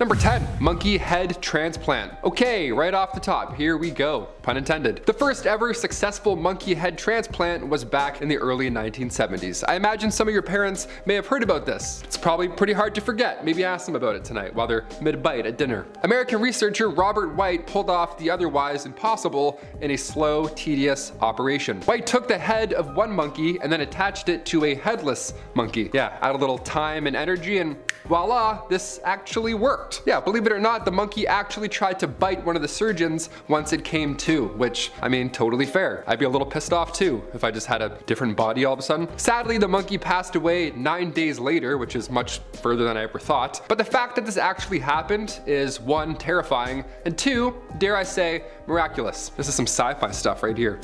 Number 10, monkey head transplant. Okay, right off the top, here we go, pun intended. The first ever successful monkey head transplant was back in the early 1970s. I imagine some of your parents may have heard about this. It's probably pretty hard to forget. Maybe ask them about it tonight while they're mid-bite at dinner. American researcher Robert White pulled off the otherwise impossible in a slow, tedious operation. White took the head of one monkey and then attached it to a headless monkey. Yeah, add a little time and energy and voila, this actually worked. Yeah, believe it or not, the monkey actually tried to bite one of the surgeons once it came to, which, I mean, totally fair. I'd be a little pissed off too if I just had a different body all of a sudden. Sadly, the monkey passed away nine days later, which is much further than I ever thought. But the fact that this actually happened is one, terrifying, and two, dare I say, miraculous. This is some sci-fi stuff right here.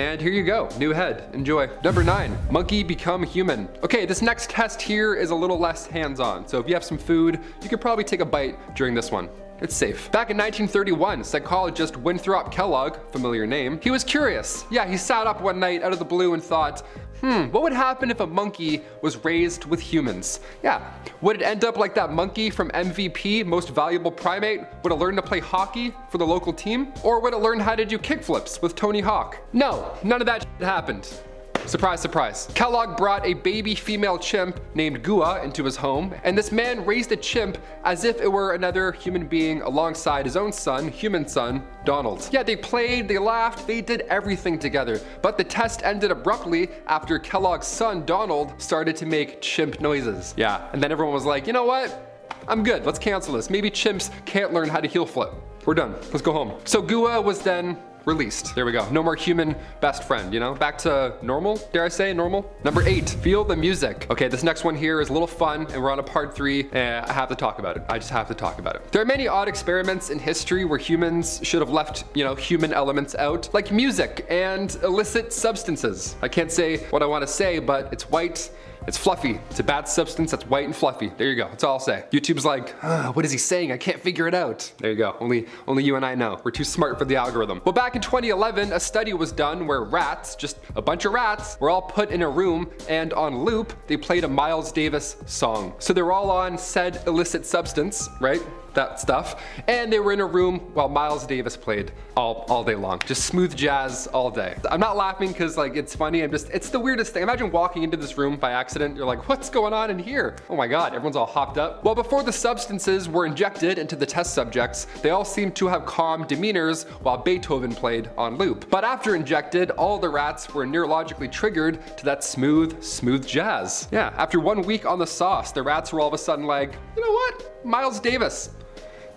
And here you go, new head, enjoy. Number nine, monkey become human. Okay, this next test here is a little less hands-on. So if you have some food, you could probably take a bite during this one. It's safe. Back in 1931, psychologist Winthrop Kellogg, familiar name, he was curious. Yeah, he sat up one night out of the blue and thought, hmm, what would happen if a monkey was raised with humans? Yeah, would it end up like that monkey from MVP, Most Valuable Primate? Would it learn to play hockey for the local team? Or would it learn how to do kickflips with Tony Hawk? No, none of that happened. Surprise, surprise. Kellogg brought a baby female chimp named Gua into his home, and this man raised a chimp as if it were another human being alongside his own son, human son, Donald. Yeah, they played, they laughed, they did everything together. But the test ended abruptly after Kellogg's son, Donald, started to make chimp noises. Yeah, and then everyone was like, you know what? I'm good, let's cancel this. Maybe chimps can't learn how to heel flip. We're done, let's go home. So Gua was then released. There we go. No more human best friend, you know? Back to normal, dare I say, normal? Number eight, feel the music. Okay, this next one here is a little fun and we're on a part three and I have to talk about it. I just have to talk about it. There are many odd experiments in history where humans should have left, you know, human elements out, like music and illicit substances. I can't say what I want to say, but it's white it's fluffy. It's a bad substance that's white and fluffy. There you go. That's all I'll say. YouTube's like, what is he saying? I can't figure it out. There you go. Only, only you and I know. We're too smart for the algorithm. Well, back in 2011, a study was done where rats, just a bunch of rats, were all put in a room and on loop, they played a Miles Davis song. So they're all on said illicit substance, right? That stuff. And they were in a room while Miles Davis played all, all day long. Just smooth jazz all day. I'm not laughing because like it's funny, I'm just, it's the weirdest thing. Imagine walking into this room by accident, you're like, what's going on in here? Oh my God, everyone's all hopped up. Well, before the substances were injected into the test subjects, they all seemed to have calm demeanors while Beethoven played on loop. But after injected, all the rats were neurologically triggered to that smooth, smooth jazz. Yeah, after one week on the sauce, the rats were all of a sudden like, you know what? Miles Davis,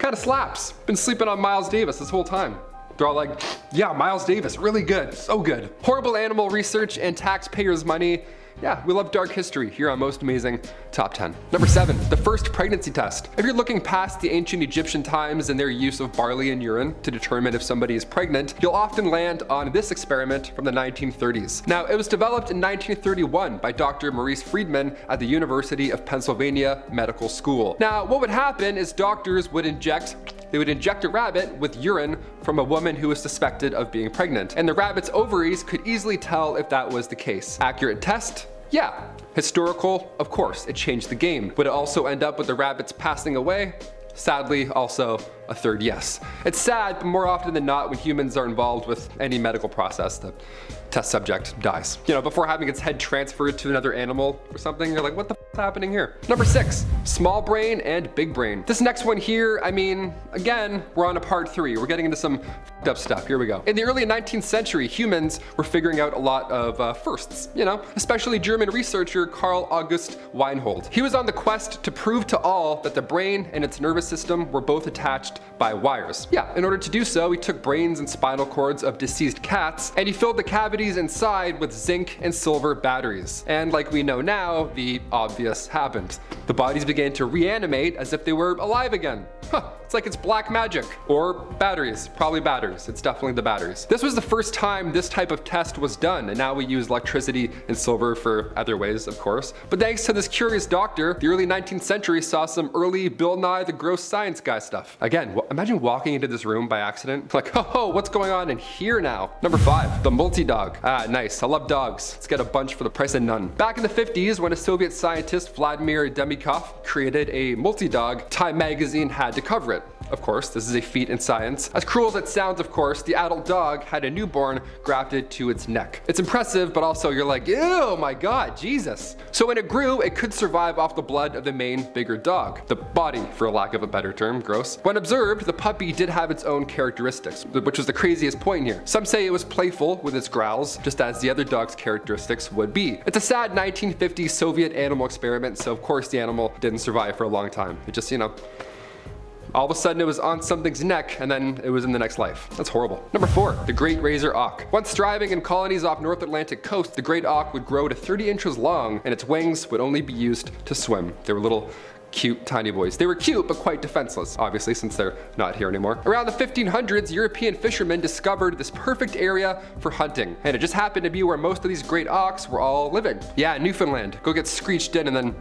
Kinda slaps. Been sleeping on Miles Davis this whole time. They're all like, yeah, Miles Davis, really good, so good. Horrible animal research and taxpayers' money yeah, we love dark history here on Most Amazing Top 10. Number 7. The first pregnancy test. If you're looking past the ancient Egyptian times and their use of barley and urine to determine if somebody is pregnant, you'll often land on this experiment from the 1930s. Now, it was developed in 1931 by Dr. Maurice Friedman at the University of Pennsylvania Medical School. Now, what would happen is doctors would inject they would inject a rabbit with urine from a woman who was suspected of being pregnant. And the rabbit's ovaries could easily tell if that was the case. Accurate test? Yeah. Historical? Of course, it changed the game. Would it also end up with the rabbits passing away? Sadly, also a third yes. It's sad, but more often than not, when humans are involved with any medical process, the test subject dies. You know, before having its head transferred to another animal or something, you're like, what the happening here? Number six, small brain and big brain. This next one here, I mean, again, we're on a part three. We're getting into some up stuff. Here we go. In the early 19th century, humans were figuring out a lot of uh, firsts, you know, especially German researcher Karl August Weinhold. He was on the quest to prove to all that the brain and its nervous system were both attached by wires. Yeah, in order to do so, he took brains and spinal cords of deceased cats and he filled the cavities inside with zinc and silver batteries. And like we know now, the obvious happened. The bodies began to reanimate as if they were alive again. Huh, it's like it's black magic. Or batteries, probably batteries. It's definitely the batteries. This was the first time this type of test was done, and now we use electricity and silver for other ways, of course. But thanks to this curious doctor, the early 19th century saw some early Bill Nye the Gross Science Guy stuff. Again, imagine walking into this room by accident. Like, oh, what's going on in here now? Number five, the multi-dog. Ah, nice, I love dogs. Let's get a bunch for the price of none. Back in the 50s, when a Soviet scientist, Vladimir Demikhov, created a multi-dog, Time magazine had to cover it. Of course, this is a feat in science. As cruel as it sounds, of course, the adult dog had a newborn grafted to its neck. It's impressive, but also you're like, ew, my god, Jesus. So when it grew, it could survive off the blood of the main, bigger dog. The body, for lack of a better term, gross. When observed, the puppy did have its own characteristics, which was the craziest point here. Some say it was playful with its growls, just as the other dog's characteristics would be. It's a sad 1950s Soviet animal experiment, so of course the animal didn't survive for a long time. It just, you know, all of a sudden it was on something's neck and then it was in the next life. That's horrible. Number four, the great razor auk. Once thriving in colonies off North Atlantic coast, the great auk would grow to 30 inches long and its wings would only be used to swim. They were little cute tiny boys. They were cute, but quite defenseless, obviously, since they're not here anymore. Around the 1500s, European fishermen discovered this perfect area for hunting, and it just happened to be where most of these great auks were all living. Yeah, Newfoundland. Go get screeched in and then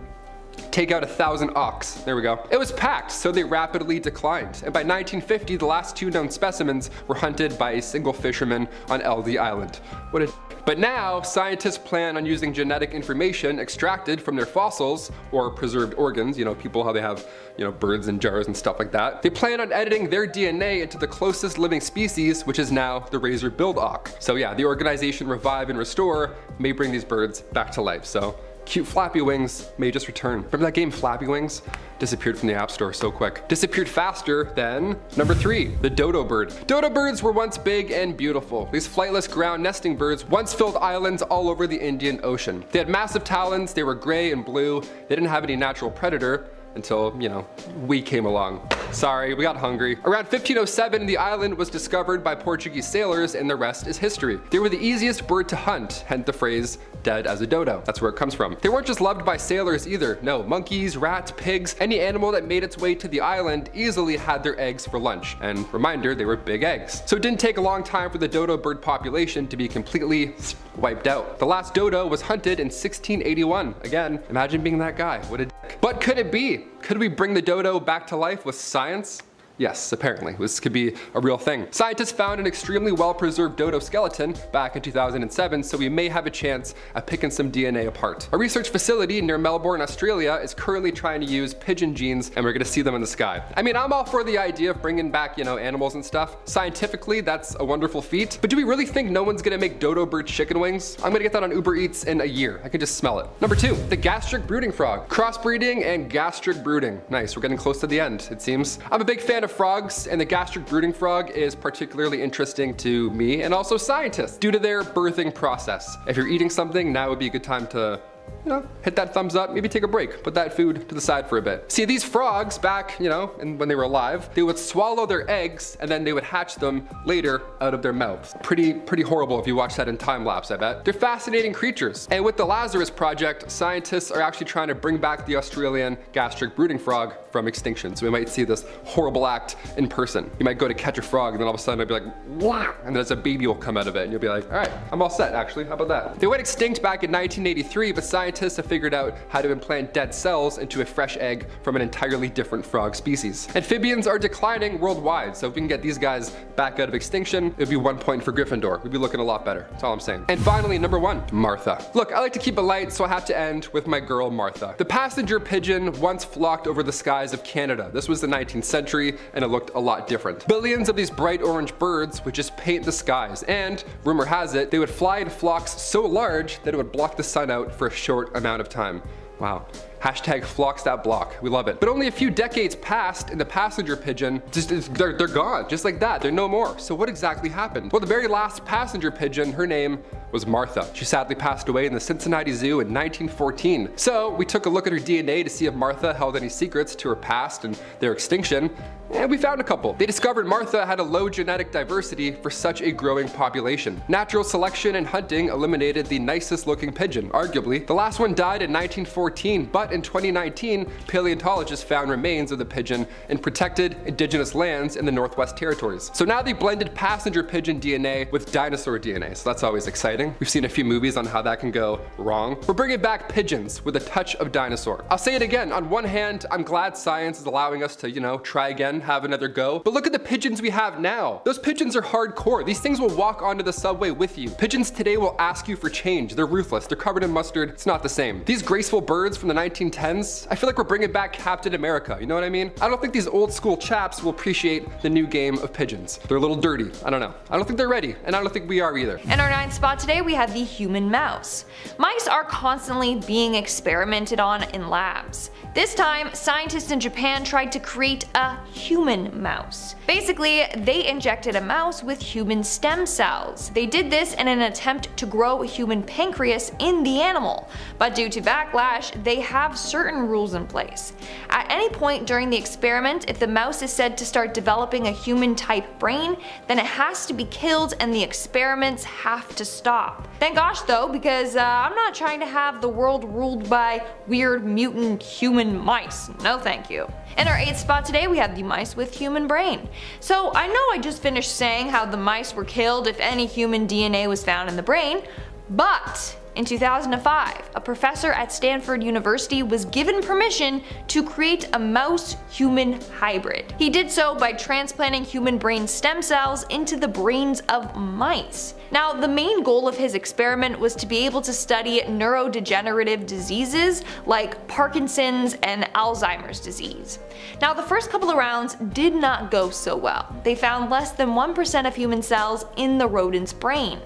take out a thousand auks. There we go. It was packed, so they rapidly declined. And by 1950, the last two known specimens were hunted by a single fisherman on Eldey Island. What a but now, scientists plan on using genetic information extracted from their fossils or preserved organs, you know, people how they have, you know, birds in jars and stuff like that. They plan on editing their DNA into the closest living species, which is now the razor-billed auk. So yeah, the organization Revive and Restore may bring these birds back to life. So Cute Flappy Wings may just return. Remember that game Flappy Wings? Disappeared from the App Store so quick. Disappeared faster than number three, the dodo bird. Dodo birds were once big and beautiful. These flightless ground nesting birds once filled islands all over the Indian Ocean. They had massive talons, they were gray and blue, they didn't have any natural predator, until, you know, we came along. Sorry, we got hungry. Around 1507, the island was discovered by Portuguese sailors and the rest is history. They were the easiest bird to hunt, hence the phrase dead as a dodo. That's where it comes from. They weren't just loved by sailors either. No, monkeys, rats, pigs, any animal that made its way to the island easily had their eggs for lunch. And reminder, they were big eggs. So it didn't take a long time for the dodo bird population to be completely wiped out. The last dodo was hunted in 1681. Again, imagine being that guy. What a dick. But could it be? Could we bring the dodo back to life with science? Yes, apparently, this could be a real thing. Scientists found an extremely well-preserved dodo skeleton back in 2007, so we may have a chance at picking some DNA apart. A research facility near Melbourne, Australia is currently trying to use pigeon genes and we're gonna see them in the sky. I mean, I'm all for the idea of bringing back, you know, animals and stuff. Scientifically, that's a wonderful feat, but do we really think no one's gonna make dodo bird chicken wings? I'm gonna get that on Uber Eats in a year. I can just smell it. Number two, the gastric brooding frog. Crossbreeding and gastric brooding. Nice, we're getting close to the end, it seems. I'm a big fan of frogs, and the gastric brooding frog is particularly interesting to me and also scientists due to their birthing process. If you're eating something, now would be a good time to you know, hit that thumbs up, maybe take a break, put that food to the side for a bit. See, these frogs back, you know, and when they were alive, they would swallow their eggs and then they would hatch them later out of their mouths. Pretty, pretty horrible if you watch that in time lapse, I bet. They're fascinating creatures. And with the Lazarus Project, scientists are actually trying to bring back the Australian gastric brooding frog from extinction. So we might see this horrible act in person. You might go to catch a frog and then all of a sudden it'll be like, Wah! and then a baby will come out of it and you'll be like, all right, I'm all set actually, how about that? They went extinct back in 1983, but scientists have figured out how to implant dead cells into a fresh egg from an entirely different frog species. Amphibians are declining worldwide, so if we can get these guys back out of extinction, it would be one point for Gryffindor. We'd be looking a lot better, that's all I'm saying. And finally, number one, Martha. Look, I like to keep it light, so I have to end with my girl, Martha. The passenger pigeon once flocked over the skies of Canada. This was the 19th century, and it looked a lot different. Billions of these bright orange birds would just paint the skies, and rumor has it, they would fly in flocks so large that it would block the sun out for a short amount of time. Wow. Hashtag flocks that block. We love it. But only a few decades passed and the passenger pigeon, just they're, they're gone, just like that. They're no more. So what exactly happened? Well, the very last passenger pigeon, her name was Martha. She sadly passed away in the Cincinnati Zoo in 1914. So we took a look at her DNA to see if Martha held any secrets to her past and their extinction, and we found a couple. They discovered Martha had a low genetic diversity for such a growing population. Natural selection and hunting eliminated the nicest looking pigeon, arguably. The last one died in 1914, but in 2019, paleontologists found remains of the pigeon in protected indigenous lands in the Northwest Territories. So now they blended passenger pigeon DNA with dinosaur DNA, so that's always exciting. We've seen a few movies on how that can go wrong. We're bringing back pigeons with a touch of dinosaur. I'll say it again, on one hand, I'm glad science is allowing us to, you know, try again, have another go, but look at the pigeons we have now. Those pigeons are hardcore. These things will walk onto the subway with you. Pigeons today will ask you for change. They're ruthless. They're covered in mustard. It's not the same. These graceful birds from the 1910s, I feel like we're bringing back Captain America. You know what I mean? I don't think these old school chaps will appreciate the new game of pigeons. They're a little dirty. I don't know. I don't think they're ready, and I don't think we are either. In our ninth spot today, we have the human mouse. Mice are constantly being experimented on in labs. This time, scientists in Japan tried to create a human mouse. Basically, they injected a mouse with human stem cells. They did this in an attempt to grow a human pancreas in the animal, but due to backlash, they have certain rules in place. At any point during the experiment, if the mouse is said to start developing a human type brain, then it has to be killed and the experiments have to stop. Thank gosh though, because uh, I'm not trying to have the world ruled by weird mutant human human mice. No thank you. In our 8th spot today we have the mice with human brain. So I know I just finished saying how the mice were killed if any human DNA was found in the brain, but in 2005, a professor at Stanford University was given permission to create a mouse-human hybrid. He did so by transplanting human brain stem cells into the brains of mice. Now, the main goal of his experiment was to be able to study neurodegenerative diseases like Parkinson's and Alzheimer's disease. Now, the first couple of rounds did not go so well. They found less than 1% of human cells in the rodent's brain.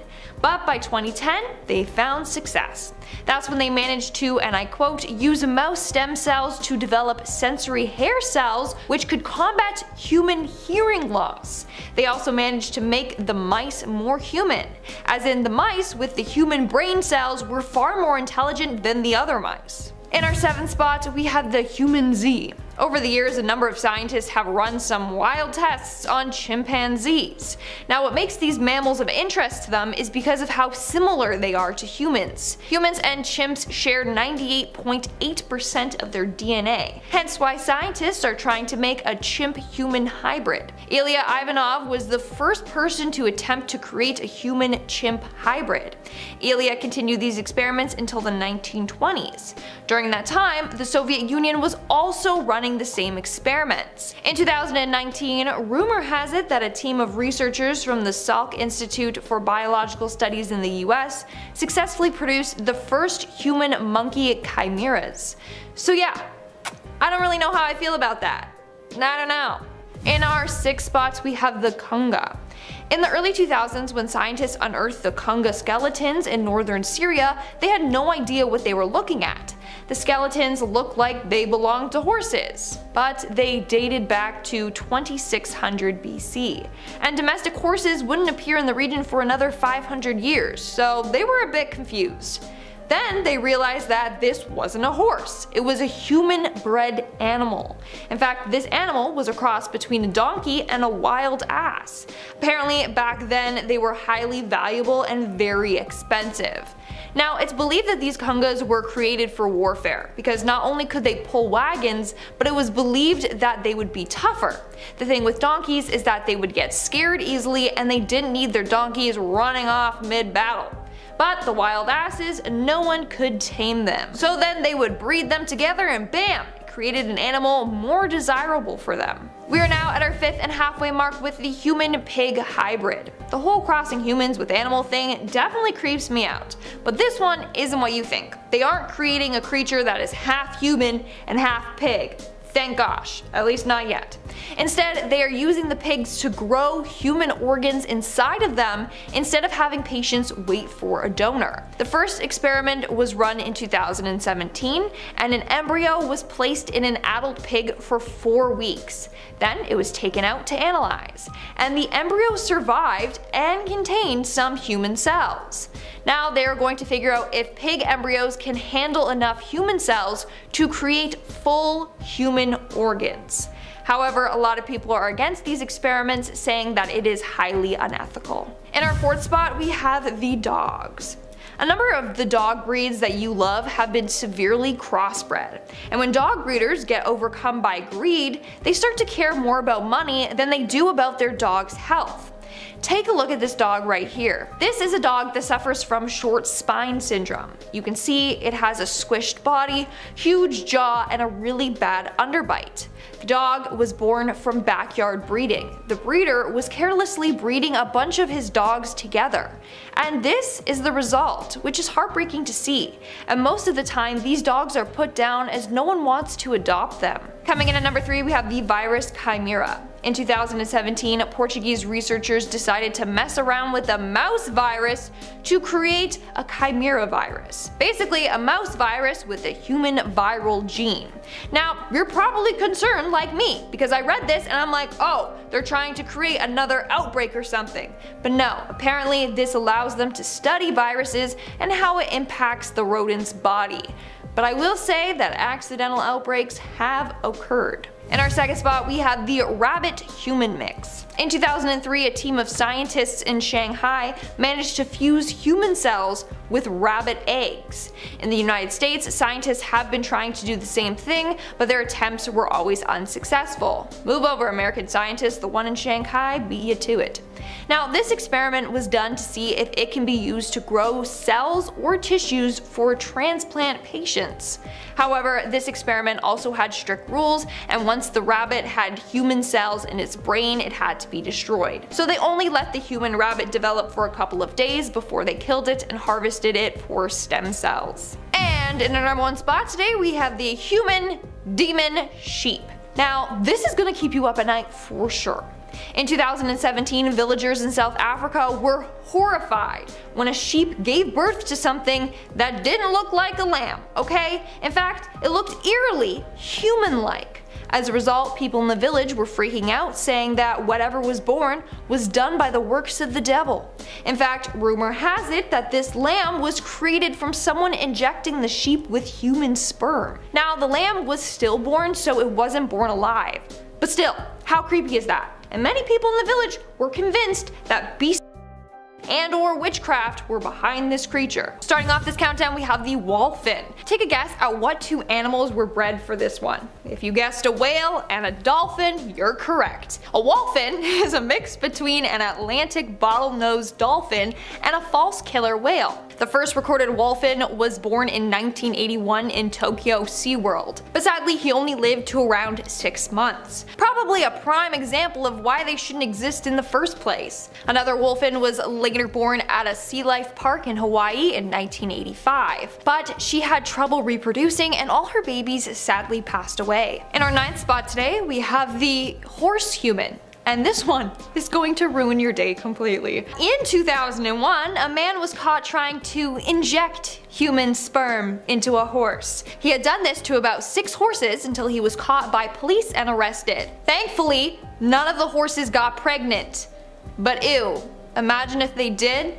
But by 2010, they found success. That's when they managed to, and I quote, use mouse stem cells to develop sensory hair cells which could combat human hearing loss. They also managed to make the mice more human, as in the mice with the human brain cells were far more intelligent than the other mice. In our seventh spot, we have the humanzee. Over the years, a number of scientists have run some wild tests on chimpanzees. Now what makes these mammals of interest to them is because of how similar they are to humans. Humans and chimps share 98.8% of their DNA, hence why scientists are trying to make a chimp-human hybrid. Ilya Ivanov was the first person to attempt to create a human-chimp hybrid. Ilya continued these experiments until the 1920s. During that time, the Soviet Union was also running running the same experiments. In 2019, rumor has it that a team of researchers from the Salk Institute for Biological Studies in the US successfully produced the first human monkey chimeras. So yeah, I don't really know how I feel about that. I don't know. In our six spots we have the Kunga. In the early 2000s, when scientists unearthed the Kunga skeletons in northern Syria, they had no idea what they were looking at. The skeletons looked like they belonged to horses, but they dated back to 2600 BC. And domestic horses wouldn't appear in the region for another 500 years, so they were a bit confused. Then they realized that this wasn't a horse, it was a human bred animal. In fact, this animal was a cross between a donkey and a wild ass. Apparently back then they were highly valuable and very expensive. Now, it's believed that these kungas were created for warfare, because not only could they pull wagons, but it was believed that they would be tougher. The thing with donkeys is that they would get scared easily and they didn't need their donkeys running off mid-battle. But the wild asses, no one could tame them. So then they would breed them together and bam, created an animal more desirable for them. We are now at our fifth and halfway mark with the human-pig hybrid. The whole crossing humans with animal thing definitely creeps me out, but this one isn't what you think. They aren't creating a creature that is half human and half pig. Thank gosh, at least not yet. Instead, they are using the pigs to grow human organs inside of them instead of having patients wait for a donor. The first experiment was run in 2017 and an embryo was placed in an adult pig for 4 weeks. Then it was taken out to analyze, and the embryo survived and contained some human cells. Now they are going to figure out if pig embryos can handle enough human cells to create full human organs. However, a lot of people are against these experiments saying that it is highly unethical. In our fourth spot we have the dogs. A number of the dog breeds that you love have been severely crossbred, and when dog breeders get overcome by greed, they start to care more about money than they do about their dog's health. Take a look at this dog right here. This is a dog that suffers from short spine syndrome. You can see it has a squished body, huge jaw, and a really bad underbite. The dog was born from backyard breeding. The breeder was carelessly breeding a bunch of his dogs together. And this is the result, which is heartbreaking to see. And most of the time, these dogs are put down as no one wants to adopt them. Coming in at number 3 we have the virus Chimera. In 2017, Portuguese researchers decided to mess around with a mouse virus to create a chimera virus. Basically, a mouse virus with a human viral gene. Now, you're probably concerned like me, because I read this and I'm like, oh, they're trying to create another outbreak or something. But no, apparently this allows them to study viruses and how it impacts the rodent's body. But I will say that accidental outbreaks have occurred. In our second spot, we have the rabbit-human mix. In 2003, a team of scientists in Shanghai managed to fuse human cells with rabbit eggs. In the United States, scientists have been trying to do the same thing, but their attempts were always unsuccessful. Move over American scientists, the one in Shanghai beat you to it. Now this experiment was done to see if it can be used to grow cells or tissues for transplant patients. However, this experiment also had strict rules and once the rabbit had human cells in its brain it had to be destroyed. So they only let the human rabbit develop for a couple of days before they killed it and harvested it for stem cells. And in our number one spot today we have the human demon sheep. Now this is gonna keep you up at night for sure. In 2017, villagers in South Africa were horrified when a sheep gave birth to something that didn't look like a lamb, okay? In fact, it looked eerily human-like. As a result, people in the village were freaking out, saying that whatever was born was done by the works of the devil. In fact, rumor has it that this lamb was created from someone injecting the sheep with human sperm. Now, the lamb was stillborn, so it wasn't born alive. But still, how creepy is that? and many people in the village were convinced that beasts and or witchcraft were behind this creature. Starting off this countdown we have the wholphin. Take a guess at what two animals were bred for this one. If you guessed a whale and a dolphin, you're correct. A wholphin is a mix between an Atlantic bottlenose dolphin and a false killer whale. The first recorded wholphin was born in 1981 in Tokyo SeaWorld, but sadly he only lived to around 6 months. Probably a prime example of why they shouldn't exist in the first place. Another wholphin was born at a sea life park in Hawaii in 1985, but she had trouble reproducing and all her babies sadly passed away. In our ninth spot today, we have the horse human. And this one is going to ruin your day completely. In 2001, a man was caught trying to inject human sperm into a horse. He had done this to about six horses until he was caught by police and arrested. Thankfully, none of the horses got pregnant. But ew, imagine if they did?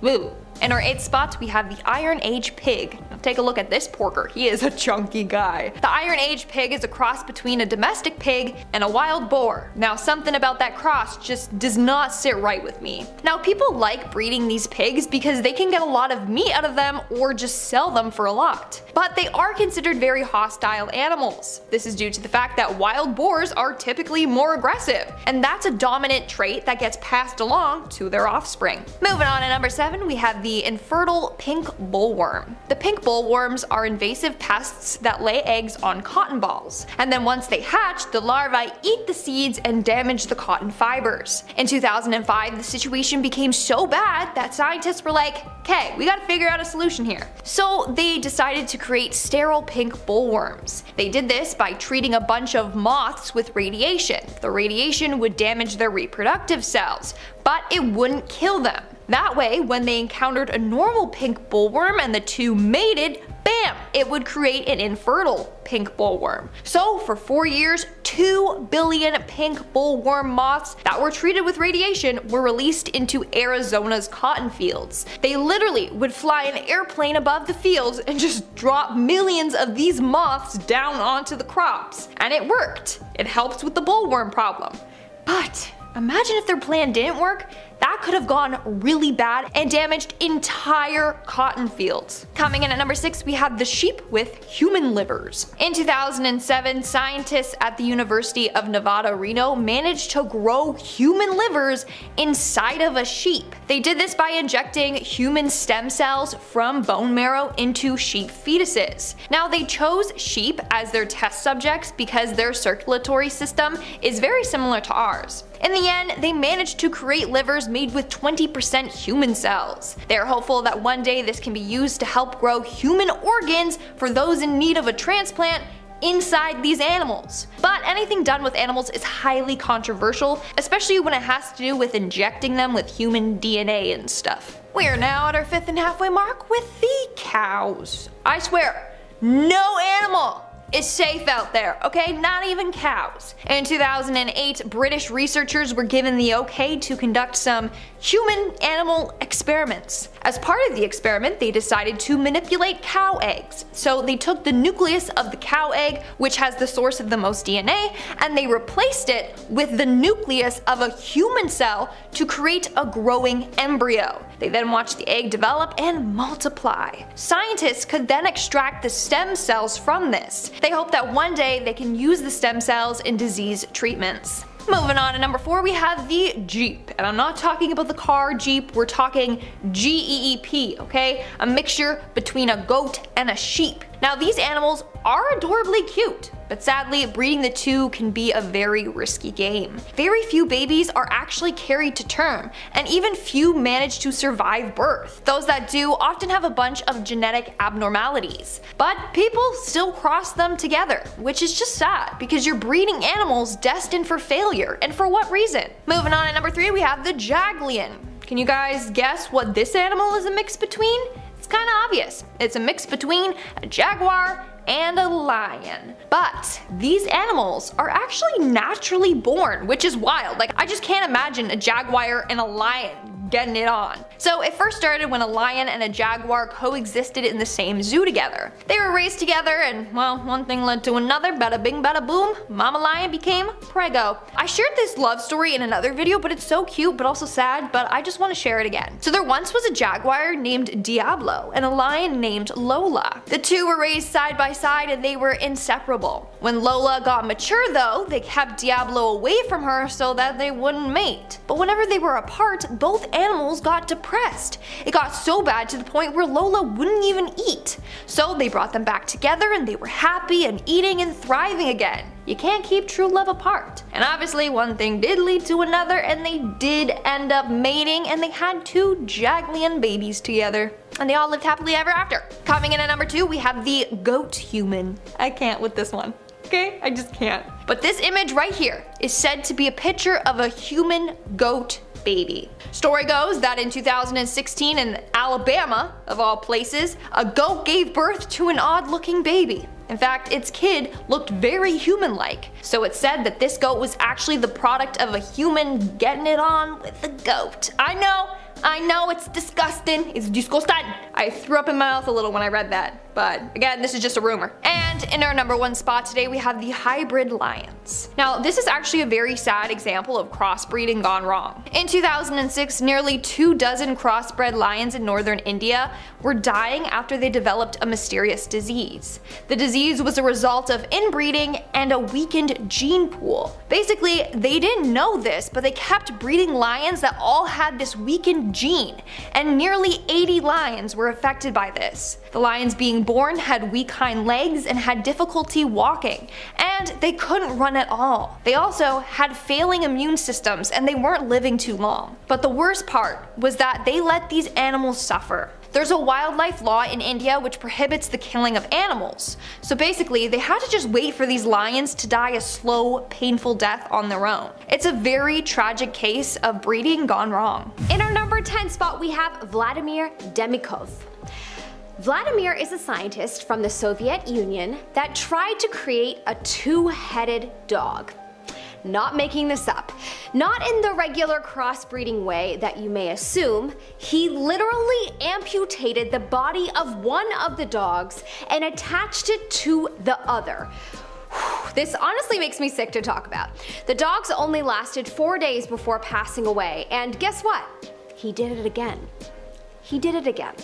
Woo. In our 8th spot, we have the Iron Age Pig. Take a look at this porker, he is a chunky guy. The Iron Age Pig is a cross between a domestic pig and a wild boar. Now something about that cross just does not sit right with me. Now people like breeding these pigs because they can get a lot of meat out of them or just sell them for a lot. But they are considered very hostile animals. This is due to the fact that wild boars are typically more aggressive, and that's a dominant trait that gets passed along to their offspring. Moving on to number 7, we have the the infertile pink bollworm. The pink bollworms are invasive pests that lay eggs on cotton balls, and then once they hatch, the larvae eat the seeds and damage the cotton fibers. In 2005, the situation became so bad that scientists were like, okay, we gotta figure out a solution here. So they decided to create sterile pink bollworms. They did this by treating a bunch of moths with radiation. The radiation would damage their reproductive cells, but it wouldn't kill them. That way, when they encountered a normal pink bollworm and the two mated, bam, it would create an infertile pink bollworm. So for four years, 2 billion pink bollworm moths that were treated with radiation were released into Arizona's cotton fields. They literally would fly an airplane above the fields and just drop millions of these moths down onto the crops. And it worked. It helped with the bollworm problem. But imagine if their plan didn't work That could have gone really bad and damaged entire cotton fields. Coming in at number 6 we have the sheep with human livers. In 2007 scientists at the University of Nevada Reno managed to grow human livers inside of a sheep. They did this by injecting human stem cells from bone marrow into sheep fetuses. Now they chose sheep as their test subjects because their circulatory system is very similar to ours. In the end, they managed to create livers made with 20% human cells. They are hopeful that one day this can be used to help grow human organs for those in need of a transplant inside these animals. But anything done with animals is highly controversial, especially when it has to do with injecting them with human DNA and stuff. We are now at our fifth and halfway mark with the cows. I swear, no animal is safe out there, okay? Not even cows. In 2008, British researchers were given the okay to conduct some human animal experiments. As part of the experiment, they decided to manipulate cow eggs. So they took the nucleus of the cow egg, which has the source of the most DNA, and they replaced it with the nucleus of a human cell to create a growing embryo. They then watched the egg develop and multiply. Scientists could then extract the stem cells from this. They hope that one day they can use the stem cells in disease treatments. Moving on to number 4 we have the Jeep. And I'm not talking about the car Jeep, we're talking G-E-E-P, okay? A mixture between a goat and a sheep. Now these animals are adorably cute, but sadly breeding the two can be a very risky game. Very few babies are actually carried to term, and even few manage to survive birth. Those that do often have a bunch of genetic abnormalities. But people still cross them together, which is just sad, because you're breeding animals destined for failure, and for what reason? Moving on at number 3 we have the Jaglion. Can you guys guess what this animal is a mix between? It's kinda obvious. It's a mix between a jaguar and a lion. But these animals are actually naturally born, which is wild. Like, I just can't imagine a jaguar and a lion getting it on. So it first started when a lion and a jaguar coexisted in the same zoo together. They were raised together and well, one thing led to another, bada bing bada boom, mama lion became prego. I shared this love story in another video, but it's so cute but also sad, but I just want to share it again. So there once was a jaguar named Diablo and a lion named Lola. The two were raised side by side and they were inseparable. When Lola got mature though, they kept Diablo away from her so that they wouldn't mate. But whenever they were apart, both animals got depressed. It got so bad to the point where Lola wouldn't even eat. So they brought them back together and they were happy and eating and thriving again. You can't keep true love apart. And obviously one thing did lead to another and they did end up mating and they had two Jaglion babies together. And they all lived happily ever after. Coming in at number two, we have the goat human. I can't with this one okay? I just can't. But this image right here is said to be a picture of a human goat baby. Story goes that in 2016 in Alabama, of all places, a goat gave birth to an odd looking baby. In fact, its kid looked very human-like. So it's said that this goat was actually the product of a human getting it on with the goat. I know, I know it's disgusting. It's disgusting. I threw up in my mouth a little when I read that. But again, this is just a rumor. And in our number one spot today, we have the hybrid lions. Now, this is actually a very sad example of crossbreeding gone wrong. In 2006, nearly two dozen crossbred lions in northern India were dying after they developed a mysterious disease. The disease was a result of inbreeding and a weakened gene pool. Basically, they didn't know this, but they kept breeding lions that all had this weakened gene, and nearly 80 lions were affected by this. The lions being born had weak hind legs and had difficulty walking, and they couldn't run at all. They also had failing immune systems and they weren't living too long. But the worst part was that they let these animals suffer. There's a wildlife law in India which prohibits the killing of animals. So basically, they had to just wait for these lions to die a slow, painful death on their own. It's a very tragic case of breeding gone wrong. In our number 10 spot, we have Vladimir Demikhov. Vladimir is a scientist from the Soviet Union that tried to create a two-headed dog. Not making this up. Not in the regular crossbreeding way that you may assume, he literally amputated the body of one of the dogs and attached it to the other. this honestly makes me sick to talk about. The dogs only lasted four days before passing away, and guess what? He did it again. He did it again.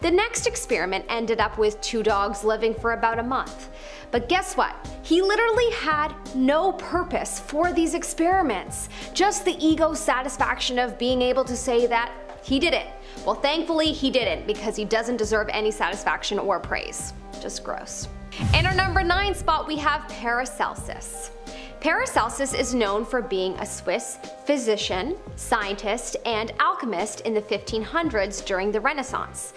The next experiment ended up with two dogs living for about a month. But guess what? He literally had no purpose for these experiments. Just the ego satisfaction of being able to say that he did it. Well, thankfully he didn't because he doesn't deserve any satisfaction or praise. Just gross. In our number 9 spot we have Paracelsus. Paracelsus is known for being a Swiss physician, scientist, and alchemist in the 1500s during the Renaissance.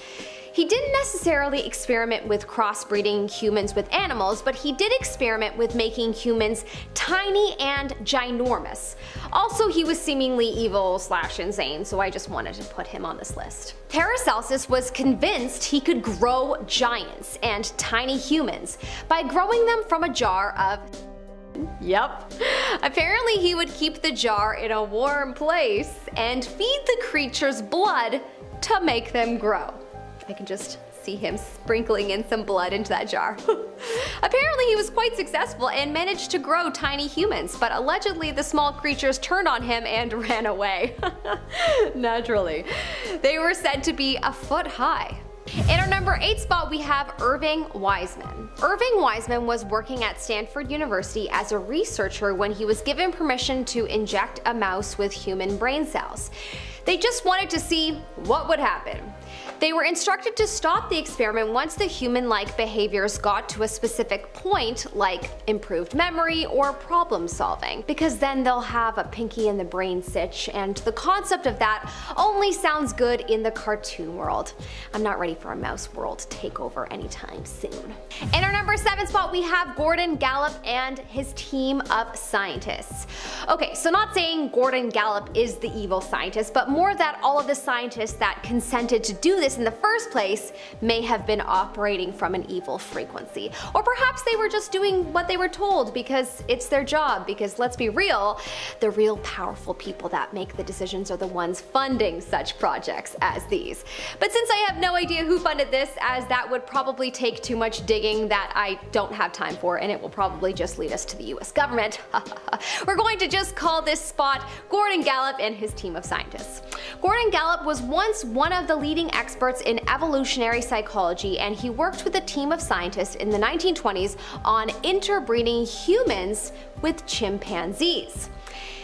He didn't necessarily experiment with crossbreeding humans with animals, but he did experiment with making humans tiny and ginormous. Also, he was seemingly evil slash insane, so I just wanted to put him on this list. Paracelsus was convinced he could grow giants and tiny humans by growing them from a jar of Yep. Apparently he would keep the jar in a warm place and feed the creatures blood to make them grow. I can just see him sprinkling in some blood into that jar. Apparently he was quite successful and managed to grow tiny humans, but allegedly the small creatures turned on him and ran away. Naturally. They were said to be a foot high. In our number 8 spot we have Irving Weissman. Irving Weissman was working at Stanford University as a researcher when he was given permission to inject a mouse with human brain cells. They just wanted to see what would happen. They were instructed to stop the experiment once the human-like behaviors got to a specific point like improved memory or problem solving, because then they'll have a pinky in the brain sitch and the concept of that only sounds good in the cartoon world. I'm not ready for a mouse world takeover anytime soon. In our number 7 spot we have Gordon Gallup and his team of scientists. Okay, so not saying Gordon Gallup is the evil scientist, but more that all of the scientists that consented to do this in the first place may have been operating from an evil frequency. Or perhaps they were just doing what they were told because it's their job, because let's be real, the real powerful people that make the decisions are the ones funding such projects as these. But since I have no idea who funded this, as that would probably take too much digging that I don't have time for, and it will probably just lead us to the US government, we're going to just call this spot Gordon Gallup and his team of scientists. Gordon Gallup was once one of the leading experts in evolutionary psychology and he worked with a team of scientists in the 1920s on interbreeding humans with chimpanzees.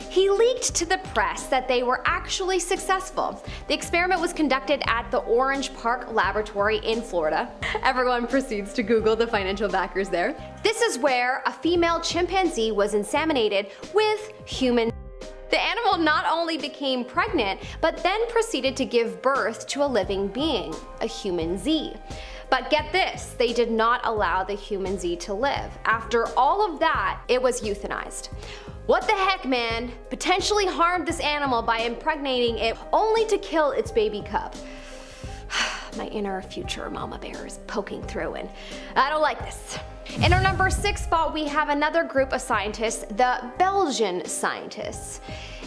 He leaked to the press that they were actually successful. The experiment was conducted at the Orange Park Laboratory in Florida. Everyone proceeds to Google the financial backers there. This is where a female chimpanzee was inseminated with human the animal not only became pregnant, but then proceeded to give birth to a living being, a humanzee. But get this, they did not allow the humanzee to live. After all of that, it was euthanized. What the heck, man? Potentially harmed this animal by impregnating it only to kill its baby cub. My inner future mama bear is poking through and I don't like this. In our number 6 spot we have another group of scientists, the Belgian scientists.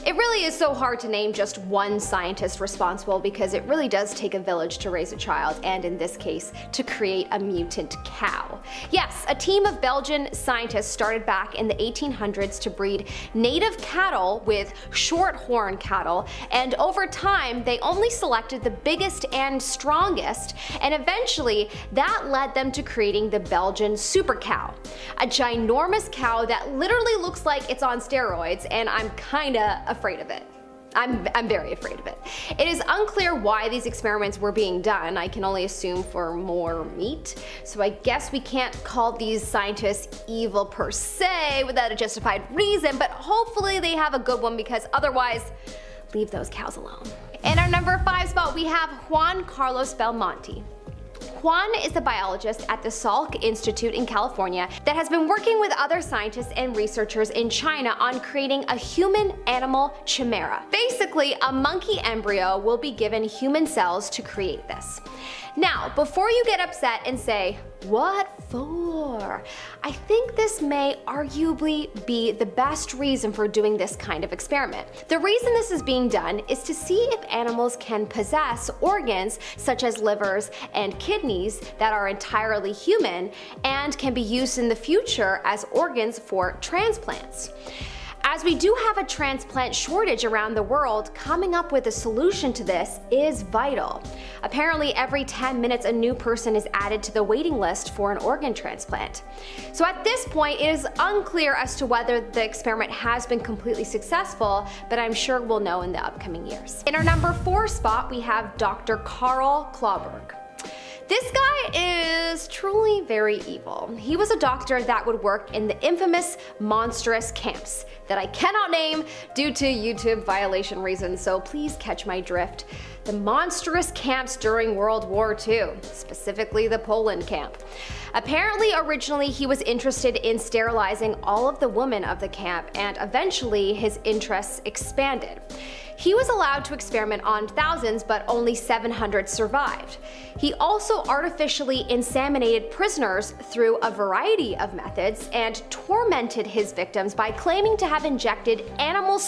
It really is so hard to name just one scientist responsible because it really does take a village to raise a child and in this case to create a mutant cow. Yes, a team of Belgian scientists started back in the 1800s to breed native cattle with shorthorn cattle and over time they only selected the biggest and strongest and eventually that led them to creating the Belgian super cow. A ginormous cow that literally looks like it's on steroids and I'm kinda afraid of it. I'm, I'm very afraid of it. It is unclear why these experiments were being done. I can only assume for more meat. So I guess we can't call these scientists evil per se without a justified reason, but hopefully they have a good one because otherwise, leave those cows alone. In our number five spot, we have Juan Carlos Belmonte. Juan is a biologist at the Salk Institute in California that has been working with other scientists and researchers in China on creating a human-animal chimera. Basically, a monkey embryo will be given human cells to create this. Now, before you get upset and say, what for? I think this may arguably be the best reason for doing this kind of experiment. The reason this is being done is to see if animals can possess organs such as livers and kidneys that are entirely human and can be used in the future as organs for transplants. As we do have a transplant shortage around the world, coming up with a solution to this is vital. Apparently every 10 minutes a new person is added to the waiting list for an organ transplant. So at this point it is unclear as to whether the experiment has been completely successful, but I'm sure we'll know in the upcoming years. In our number 4 spot we have Dr. Carl Clauberg. This guy is truly very evil. He was a doctor that would work in the infamous monstrous camps that I cannot name due to YouTube violation reasons, so please catch my drift. The monstrous camps during World War II, specifically the Poland camp. Apparently originally he was interested in sterilizing all of the women of the camp and eventually his interests expanded. He was allowed to experiment on thousands, but only 700 survived. He also artificially inseminated prisoners through a variety of methods and tormented his victims by claiming to have injected animal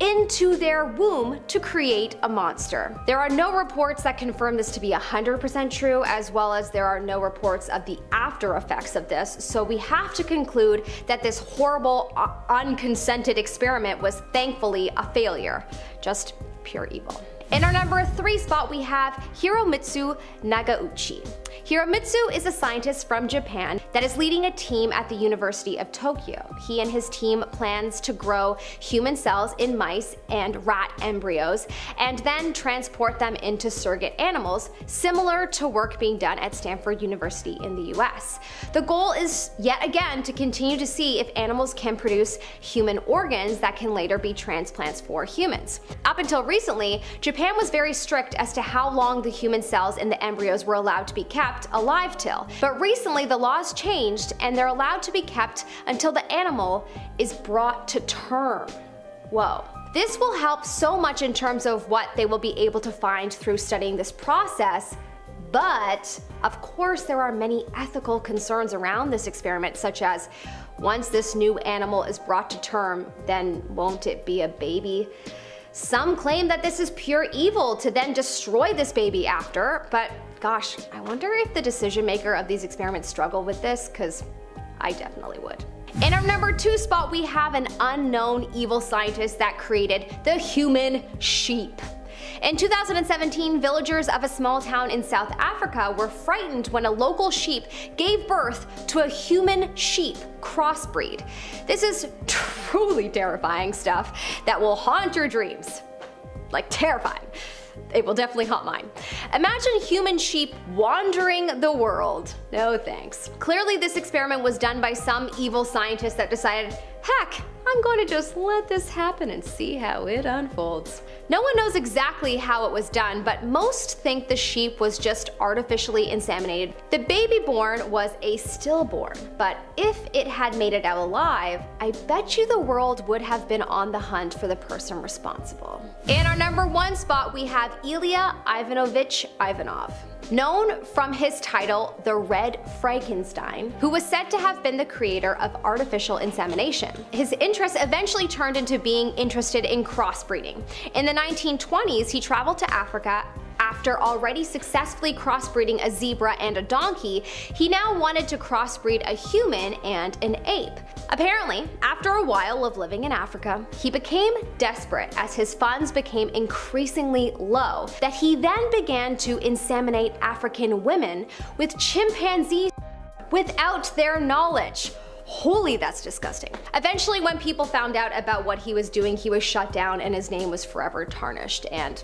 into their womb to create a monster. There are no reports that confirm this to be 100% true, as well as there are no reports of the after effects of this, so we have to conclude that this horrible, uh, unconsented experiment was thankfully a failure. Just pure evil. In our number 3 spot we have Hiromitsu Nakauchi. Hiromitsu is a scientist from Japan that is leading a team at the University of Tokyo. He and his team plans to grow human cells in mice and rat embryos and then transport them into surrogate animals, similar to work being done at Stanford University in the US. The goal is yet again to continue to see if animals can produce human organs that can later be transplants for humans. Up until recently, Japan was very strict as to how long the human cells in the embryos were allowed to be kept alive till. But recently the laws changed and they're allowed to be kept until the animal is brought to term. Whoa. This will help so much in terms of what they will be able to find through studying this process, but of course there are many ethical concerns around this experiment such as once this new animal is brought to term, then won't it be a baby? Some claim that this is pure evil to then destroy this baby after, but gosh, I wonder if the decision maker of these experiments struggle with this, cause I definitely would. In our number two spot, we have an unknown evil scientist that created the human sheep. In 2017, villagers of a small town in South Africa were frightened when a local sheep gave birth to a human sheep crossbreed. This is truly terrifying stuff that will haunt your dreams. Like terrifying. It will definitely haunt mine. Imagine human sheep wandering the world. No thanks. Clearly this experiment was done by some evil scientist that decided, heck, I'm going to just let this happen and see how it unfolds. No one knows exactly how it was done, but most think the sheep was just artificially inseminated. The baby born was a stillborn, but if it had made it out alive, I bet you the world would have been on the hunt for the person responsible. In our number one spot, we have Ilya Ivanovich Ivanov. Known from his title, The Red Frankenstein, who was said to have been the creator of artificial insemination. His interest eventually turned into being interested in crossbreeding. In the 1920s, he traveled to Africa after already successfully crossbreeding a zebra and a donkey, he now wanted to crossbreed a human and an ape. Apparently, after a while of living in Africa, he became desperate as his funds became increasingly low that he then began to inseminate African women with chimpanzees without their knowledge. Holy, that's disgusting. Eventually, when people found out about what he was doing, he was shut down and his name was forever tarnished. And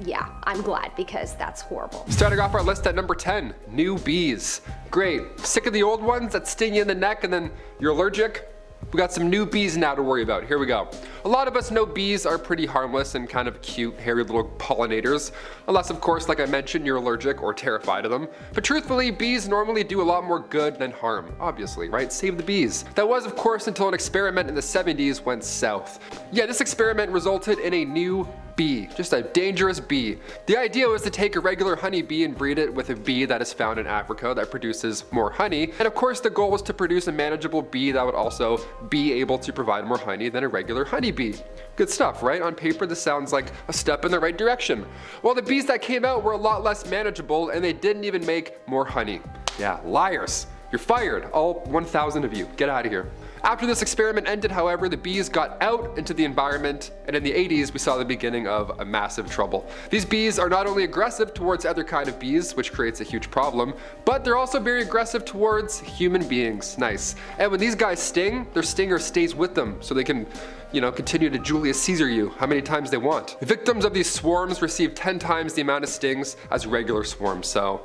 yeah, I'm glad because that's horrible. Starting off our list at number 10, new bees. Great, sick of the old ones that sting you in the neck and then you're allergic? We got some new bees now to worry about. Here we go. A lot of us know bees are pretty harmless and kind of cute, hairy little pollinators. Unless, of course, like I mentioned, you're allergic or terrified of them. But truthfully, bees normally do a lot more good than harm. Obviously, right? Save the bees. That was, of course, until an experiment in the 70s went south. Yeah, this experiment resulted in a new bee, just a dangerous bee. The idea was to take a regular honeybee and breed it with a bee that is found in Africa that produces more honey. And of course the goal was to produce a manageable bee that would also be able to provide more honey than a regular honeybee. Good stuff, right? On paper this sounds like a step in the right direction. Well the bees that came out were a lot less manageable and they didn't even make more honey. Yeah, liars. You're fired, all 1,000 of you. Get out of here. After this experiment ended, however, the bees got out into the environment, and in the 80s we saw the beginning of a massive trouble. These bees are not only aggressive towards other kind of bees, which creates a huge problem, but they're also very aggressive towards human beings. Nice. And when these guys sting, their stinger stays with them, so they can you know, continue to Julius Caesar you how many times they want. Victims of these swarms receive 10 times the amount of stings as regular swarms, so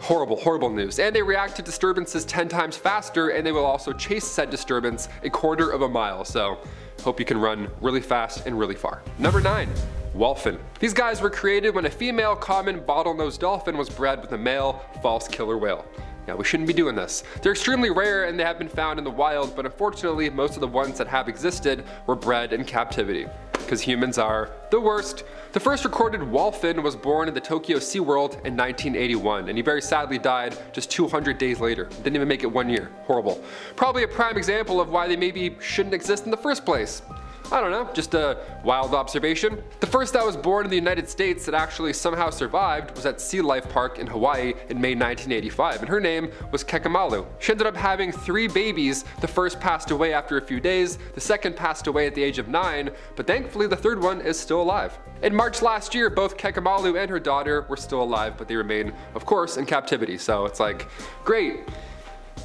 Horrible, horrible news. And they react to disturbances 10 times faster and they will also chase said disturbance a quarter of a mile. So hope you can run really fast and really far. Number 9. Wholphin. These guys were created when a female common bottlenose dolphin was bred with a male false killer whale. Now we shouldn't be doing this. They're extremely rare and they have been found in the wild, but unfortunately most of the ones that have existed were bred in captivity because humans are the worst. The first recorded wholphin was born in the Tokyo SeaWorld in 1981, and he very sadly died just 200 days later. Didn't even make it one year. Horrible. Probably a prime example of why they maybe shouldn't exist in the first place. I don't know, just a wild observation. The first that was born in the United States that actually somehow survived was at Sea Life Park in Hawaii in May 1985, and her name was Kekamalu. She ended up having three babies. The first passed away after a few days, the second passed away at the age of nine, but thankfully the third one is still alive. In March last year, both Kekamalu and her daughter were still alive, but they remain, of course, in captivity, so it's like, great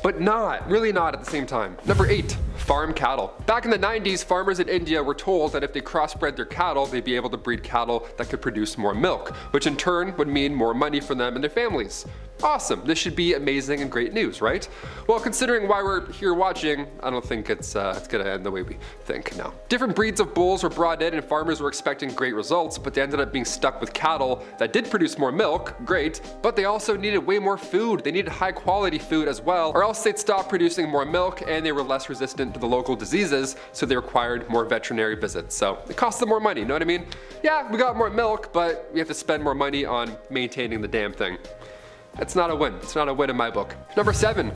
but not, really not at the same time. Number 8. Farm cattle. Back in the 90s, farmers in India were told that if they crossbred their cattle, they'd be able to breed cattle that could produce more milk, which in turn would mean more money for them and their families. Awesome, this should be amazing and great news, right? Well, considering why we're here watching, I don't think it's, uh, it's gonna end the way we think, no. Different breeds of bulls were brought in and farmers were expecting great results, but they ended up being stuck with cattle that did produce more milk, great, but they also needed way more food. They needed high quality food as well, or else they'd stop producing more milk and they were less resistant to the local diseases, so they required more veterinary visits. So it cost them more money, you know what I mean? Yeah, we got more milk, but we have to spend more money on maintaining the damn thing. It's not a win. It's not a win in my book. Number seven,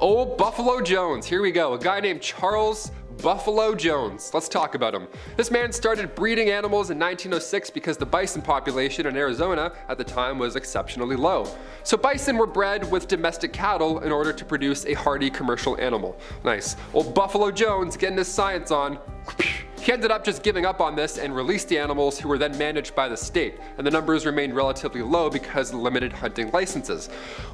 old Buffalo Jones. Here we go. A guy named Charles Buffalo Jones. Let's talk about him. This man started breeding animals in 1906 because the bison population in Arizona at the time was exceptionally low. So bison were bred with domestic cattle in order to produce a hardy commercial animal. Nice. Old Buffalo Jones getting his science on. He ended up just giving up on this and released the animals who were then managed by the state, and the numbers remained relatively low because of limited hunting licenses.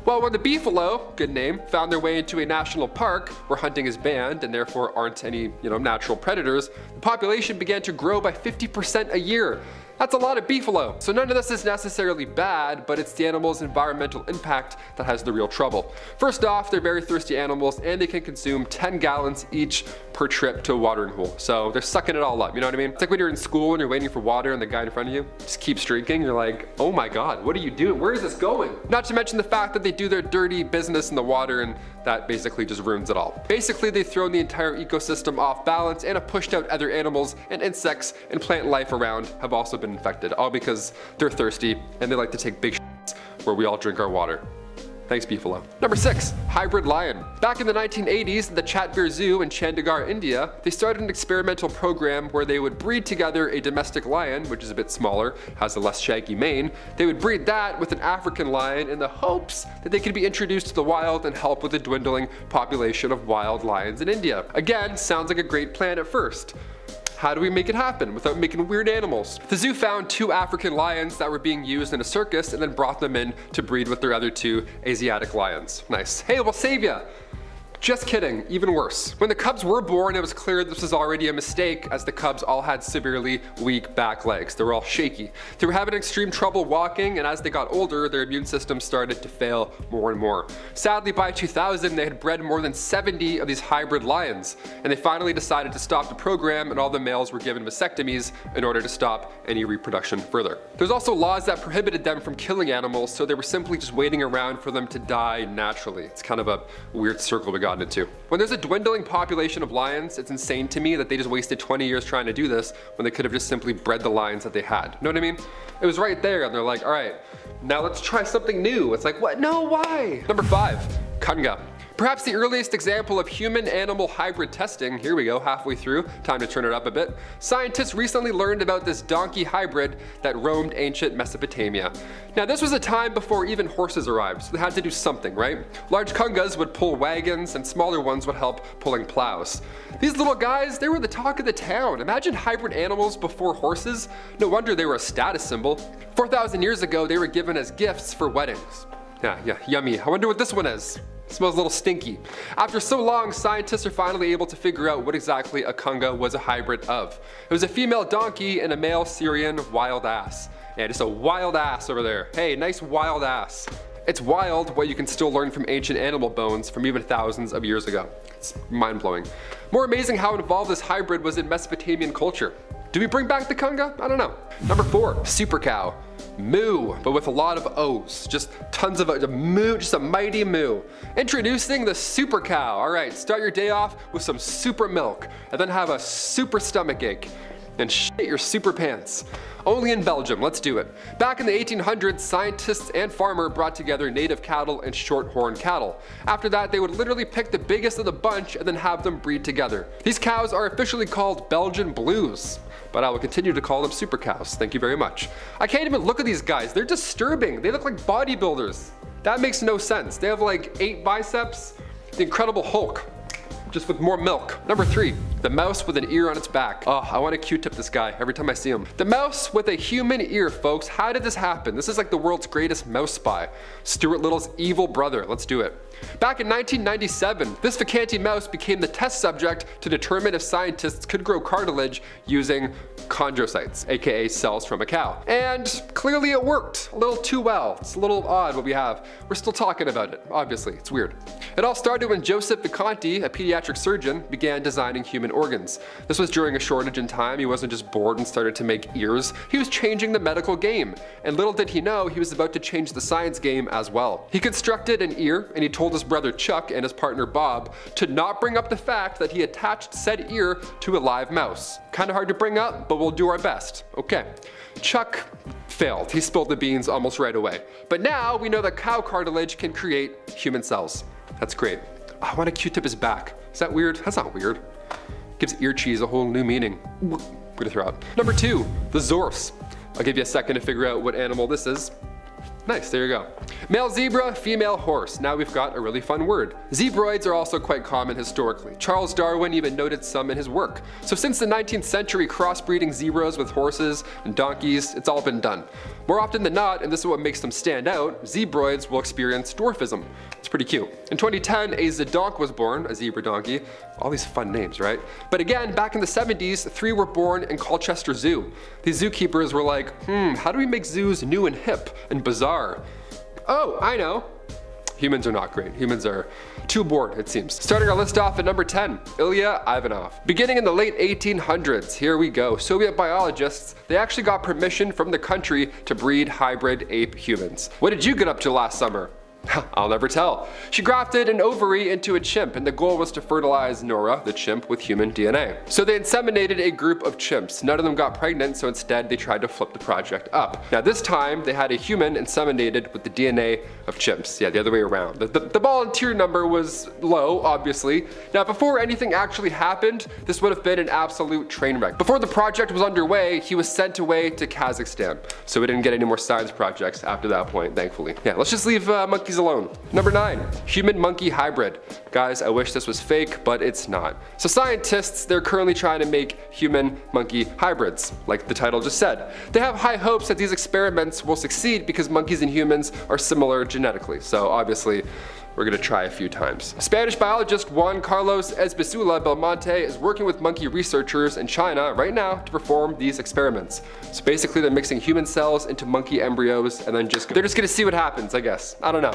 Well, when the beefalo, good name, found their way into a national park where hunting is banned and therefore aren't any you know, natural predators, the population began to grow by 50% a year. That's a lot of beefalo. So none of this is necessarily bad, but it's the animal's environmental impact that has the real trouble. First off, they're very thirsty animals and they can consume 10 gallons each per trip to a watering hole. So they're sucking it all up, you know what I mean? It's like when you're in school and you're waiting for water and the guy in front of you just keeps drinking, you're like, oh my god, what are you doing? Where is this going? Not to mention the fact that they do their dirty business in the water and that basically just ruins it all. Basically, they've thrown the entire ecosystem off balance and have pushed out other animals and insects and plant life around have also been infected, all because they're thirsty and they like to take big where we all drink our water. Thanks, Beefalo. Number six, hybrid lion. Back in the 1980s, at the Chatbir Zoo in Chandigarh, India, they started an experimental program where they would breed together a domestic lion, which is a bit smaller, has a less shaggy mane. They would breed that with an African lion in the hopes that they could be introduced to the wild and help with the dwindling population of wild lions in India. Again, sounds like a great plan at first. How do we make it happen without making weird animals? The zoo found two African lions that were being used in a circus and then brought them in to breed with their other two Asiatic lions. Nice. Hey, we'll save ya. Just kidding, even worse. When the cubs were born, it was clear this was already a mistake as the cubs all had severely weak back legs. They were all shaky. They were having extreme trouble walking and as they got older, their immune system started to fail more and more. Sadly, by 2000, they had bred more than 70 of these hybrid lions and they finally decided to stop the program and all the males were given vasectomies in order to stop any reproduction further. There's also laws that prohibited them from killing animals, so they were simply just waiting around for them to die naturally. It's kind of a weird circle we got gotten it to. When there's a dwindling population of lions, it's insane to me that they just wasted 20 years trying to do this when they could have just simply bred the lions that they had. You know what I mean? It was right there and they're like, all right, now let's try something new. It's like, what? No, why? Number five, Kunga. Perhaps the earliest example of human-animal hybrid testing, here we go, halfway through, time to turn it up a bit. Scientists recently learned about this donkey hybrid that roamed ancient Mesopotamia. Now this was a time before even horses arrived, so they had to do something, right? Large kungas would pull wagons and smaller ones would help pulling plows. These little guys, they were the talk of the town. Imagine hybrid animals before horses. No wonder they were a status symbol. 4,000 years ago, they were given as gifts for weddings. Yeah, yeah, yummy. I wonder what this one is. Smells a little stinky. After so long, scientists are finally able to figure out what exactly a kunga was a hybrid of. It was a female donkey and a male Syrian wild ass. Yeah, just a wild ass over there. Hey, nice wild ass. It's wild what you can still learn from ancient animal bones from even thousands of years ago. It's mind-blowing. More amazing how involved this hybrid was in Mesopotamian culture. Do we bring back the kunga? I don't know. Number four, super cow. Moo, but with a lot of O's. Just tons of a moo, just a mighty moo. Introducing the super cow. All right, start your day off with some super milk and then have a super stomach ache and shit your super pants. Only in Belgium, let's do it. Back in the 1800s, scientists and farmer brought together native cattle and short-horn cattle. After that, they would literally pick the biggest of the bunch and then have them breed together. These cows are officially called Belgian Blues but I will continue to call them super cows. Thank you very much. I can't even look at these guys. They're disturbing. They look like bodybuilders. That makes no sense. They have like eight biceps. The Incredible Hulk just with more milk. Number three, the mouse with an ear on its back. Oh, I want to Q-tip this guy every time I see him. The mouse with a human ear, folks. How did this happen? This is like the world's greatest mouse spy. Stuart Little's evil brother. Let's do it. Back in 1997, this Vacanti mouse became the test subject to determine if scientists could grow cartilage using chondrocytes, aka cells from a cow. And clearly it worked, a little too well. It's a little odd what we have. We're still talking about it, obviously, it's weird. It all started when Joseph Vacanti, a pediatric surgeon, began designing human organs. This was during a shortage in time, he wasn't just bored and started to make ears, he was changing the medical game. And little did he know, he was about to change the science game as well. He constructed an ear and he told his brother Chuck and his partner Bob to not bring up the fact that he attached said ear to a live mouse. Kinda hard to bring up, but we'll do our best. Okay. Chuck failed. He spilled the beans almost right away. But now we know that cow cartilage can create human cells. That's great. Ah, I want to Q-tip his back. Is that weird? That's not weird. Gives ear cheese a whole new meaning. We're gonna throw out. Number two, the Zorse. I'll give you a second to figure out what animal this is. Nice, there you go. Male zebra, female horse. Now we've got a really fun word. Zebroids are also quite common historically. Charles Darwin even noted some in his work. So since the 19th century, crossbreeding zebras with horses and donkeys, it's all been done. More often than not, and this is what makes them stand out, zebroids will experience dwarfism. Pretty cute. In 2010, a Zedonk was born, a zebra donkey. All these fun names, right? But again, back in the 70s, three were born in Colchester Zoo. These zookeepers were like, hmm, how do we make zoos new and hip and bizarre? Oh, I know. Humans are not great. Humans are too bored, it seems. Starting our list off at number 10, Ilya Ivanov. Beginning in the late 1800s, here we go. Soviet biologists, they actually got permission from the country to breed hybrid ape humans. What did you get up to last summer? I'll never tell. She grafted an ovary into a chimp and the goal was to fertilize Nora, the chimp, with human DNA. So they inseminated a group of chimps. None of them got pregnant, so instead they tried to flip the project up. Now this time they had a human inseminated with the DNA of chimps. Yeah, the other way around. The, the, the volunteer number was low, obviously. Now before anything actually happened, this would have been an absolute train wreck. Before the project was underway, he was sent away to Kazakhstan. So we didn't get any more science projects after that point, thankfully. Yeah, let's just leave uh, monkeys alone. Number nine, human monkey hybrid. Guys, I wish this was fake, but it's not. So scientists, they're currently trying to make human monkey hybrids, like the title just said. They have high hopes that these experiments will succeed because monkeys and humans are similar genetically. So obviously, we're gonna try a few times. Spanish biologist Juan Carlos Izpisua Belmonte is working with monkey researchers in China right now to perform these experiments. So basically they're mixing human cells into monkey embryos and then just, they're just gonna see what happens, I guess. I don't know.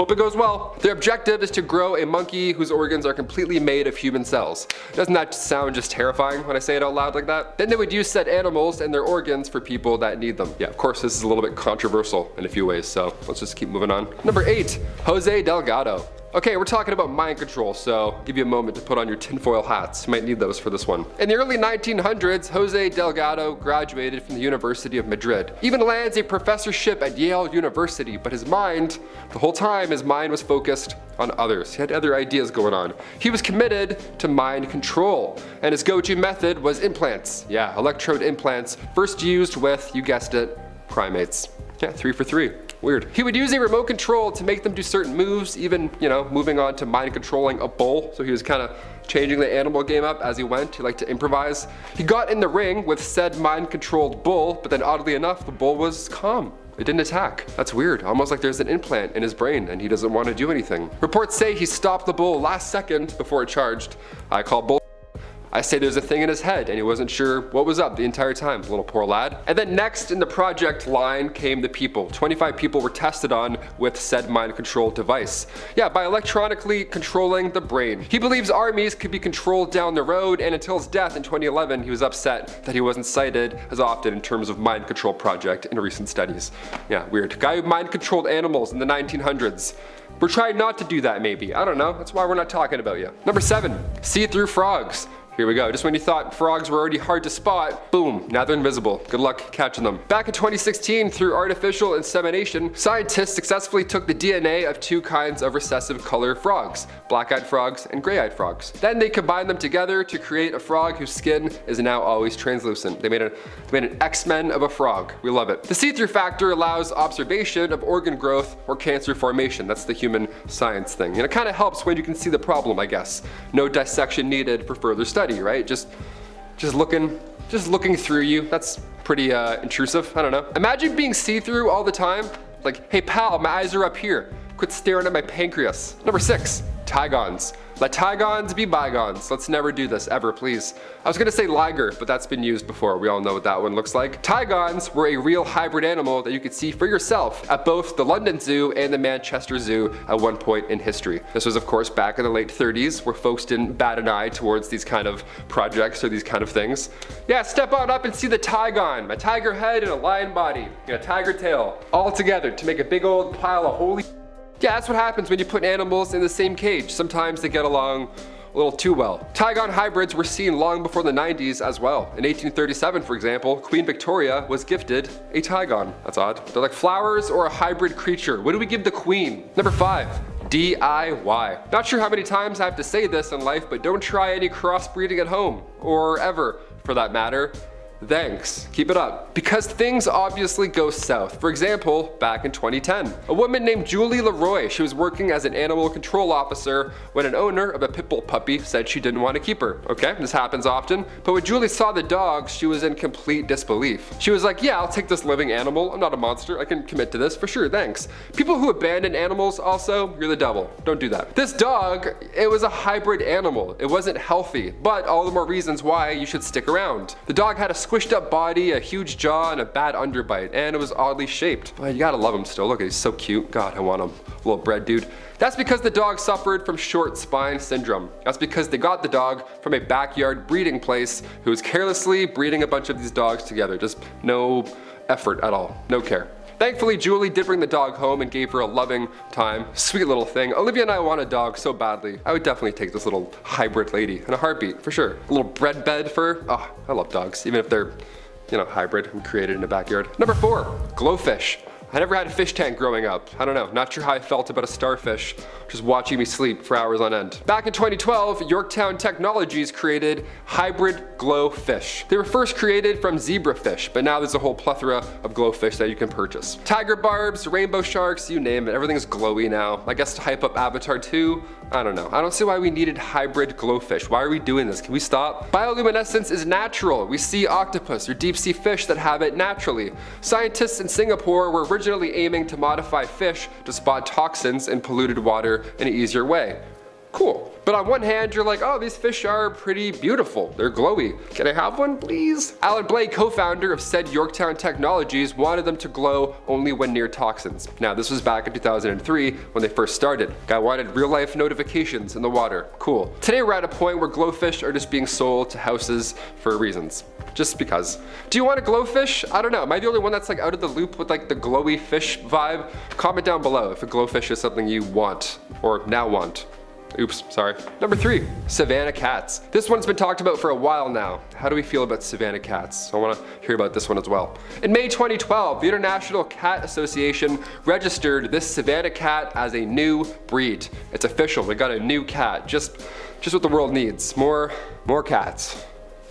Hope it goes well. Their objective is to grow a monkey whose organs are completely made of human cells. Doesn't that sound just terrifying when I say it out loud like that? Then they would use said animals and their organs for people that need them. Yeah, of course this is a little bit controversial in a few ways, so let's just keep moving on. Number eight, Jose Delgado. Okay, we're talking about mind control, so give you a moment to put on your tinfoil hats. You might need those for this one. In the early 1900s, Jose Delgado graduated from the University of Madrid. Even lands a professorship at Yale University, but his mind, the whole time, his mind was focused on others. He had other ideas going on. He was committed to mind control, and his go-to method was implants. Yeah, electrode implants, first used with, you guessed it, primates. Yeah, three for three. Weird. He would use a remote control to make them do certain moves, even, you know, moving on to mind controlling a bull. So he was kind of changing the animal game up as he went. He liked to improvise. He got in the ring with said mind controlled bull, but then oddly enough, the bull was calm. It didn't attack. That's weird. Almost like there's an implant in his brain and he doesn't want to do anything. Reports say he stopped the bull last second before it charged. I call bull I say there's a thing in his head and he wasn't sure what was up the entire time, little poor lad. And then next in the project line came the people. 25 people were tested on with said mind control device. Yeah, by electronically controlling the brain. He believes armies could be controlled down the road and until his death in 2011 he was upset that he wasn't cited as often in terms of mind control project in recent studies. Yeah, weird. Guy who mind controlled animals in the 1900s. We're trying not to do that maybe. I don't know. That's why we're not talking about you. Number seven, see-through frogs. Here we go. Just when you thought frogs were already hard to spot, boom, now they're invisible. Good luck catching them. Back in 2016, through artificial insemination, scientists successfully took the DNA of two kinds of recessive color frogs, black-eyed frogs and gray-eyed frogs. Then they combined them together to create a frog whose skin is now always translucent. They made, a, they made an X-Men of a frog. We love it. The see-through factor allows observation of organ growth or cancer formation. That's the human science thing. And it kind of helps when you can see the problem, I guess. No dissection needed for further study study, right? Just, just looking, just looking through you. That's pretty uh, intrusive. I don't know. Imagine being see-through all the time. Like, hey pal, my eyes are up here. Quit staring at my pancreas. Number six, Tigons. Let Tigons be bygones. Let's never do this, ever, please. I was gonna say liger, but that's been used before. We all know what that one looks like. Tigons were a real hybrid animal that you could see for yourself at both the London Zoo and the Manchester Zoo at one point in history. This was, of course, back in the late 30s, where folks didn't bat an eye towards these kind of projects or these kind of things. Yeah, step on up and see the Tigon, a tiger head and a lion body, and a tiger tail, all together to make a big old pile of holy yeah, that's what happens when you put animals in the same cage. Sometimes they get along a little too well. Tigon hybrids were seen long before the 90s as well. In 1837, for example, Queen Victoria was gifted a Tigon. That's odd. They're like flowers or a hybrid creature. What do we give the Queen? Number five, DIY. Not sure how many times I have to say this in life, but don't try any crossbreeding at home, or ever for that matter. Thanks, keep it up. Because things obviously go south. For example, back in 2010, a woman named Julie Leroy, she was working as an animal control officer when an owner of a pit bull puppy said she didn't want to keep her. Okay, this happens often, but when Julie saw the dog, she was in complete disbelief. She was like, yeah, I'll take this living animal. I'm not a monster. I can commit to this for sure, thanks. People who abandon animals also, you're the devil. Don't do that. This dog, it was a hybrid animal. It wasn't healthy, but all the more reasons why you should stick around. The dog had a squished up body, a huge jaw, and a bad underbite, and it was oddly shaped. But you gotta love him still. Look, he's so cute. God, I want him. Little bread dude. That's because the dog suffered from short spine syndrome. That's because they got the dog from a backyard breeding place who was carelessly breeding a bunch of these dogs together. Just no effort at all, no care. Thankfully, Julie did bring the dog home and gave her a loving time. Sweet little thing. Olivia and I want a dog so badly. I would definitely take this little hybrid lady in a heartbeat, for sure. A little bread bed for. Oh, I love dogs, even if they're, you know, hybrid and created in a backyard. Number four, glowfish. I never had a fish tank growing up. I don't know, not sure how I felt about a starfish just watching me sleep for hours on end. Back in 2012, Yorktown Technologies created hybrid glow fish. They were first created from zebrafish, but now there's a whole plethora of glowfish that you can purchase. Tiger barbs, rainbow sharks, you name it, everything is glowy now. I guess to hype up Avatar 2, I don't know. I don't see why we needed hybrid glowfish. Why are we doing this? Can we stop? Bioluminescence is natural. We see octopus or deep sea fish that have it naturally. Scientists in Singapore were originally aiming to modify fish to spot toxins in polluted water in an easier way. Cool. But on one hand, you're like, oh, these fish are pretty beautiful. They're glowy. Can I have one, please? Alan Blake, co-founder of said Yorktown Technologies, wanted them to glow only when near toxins. Now, this was back in 2003 when they first started. Guy wanted real-life notifications in the water. Cool. Today, we're at a point where glowfish are just being sold to houses for reasons. just because. Do you want a glowfish? I don't know. Am I the only one that's like out of the loop with like the glowy fish vibe? Comment down below if a glowfish is something you want or now want. Oops, sorry. Number three, Savannah cats. This one's been talked about for a while now. How do we feel about Savannah cats? I wanna hear about this one as well. In May 2012, the International Cat Association registered this Savannah cat as a new breed. It's official, we got a new cat. Just, just what the world needs. More, more cats.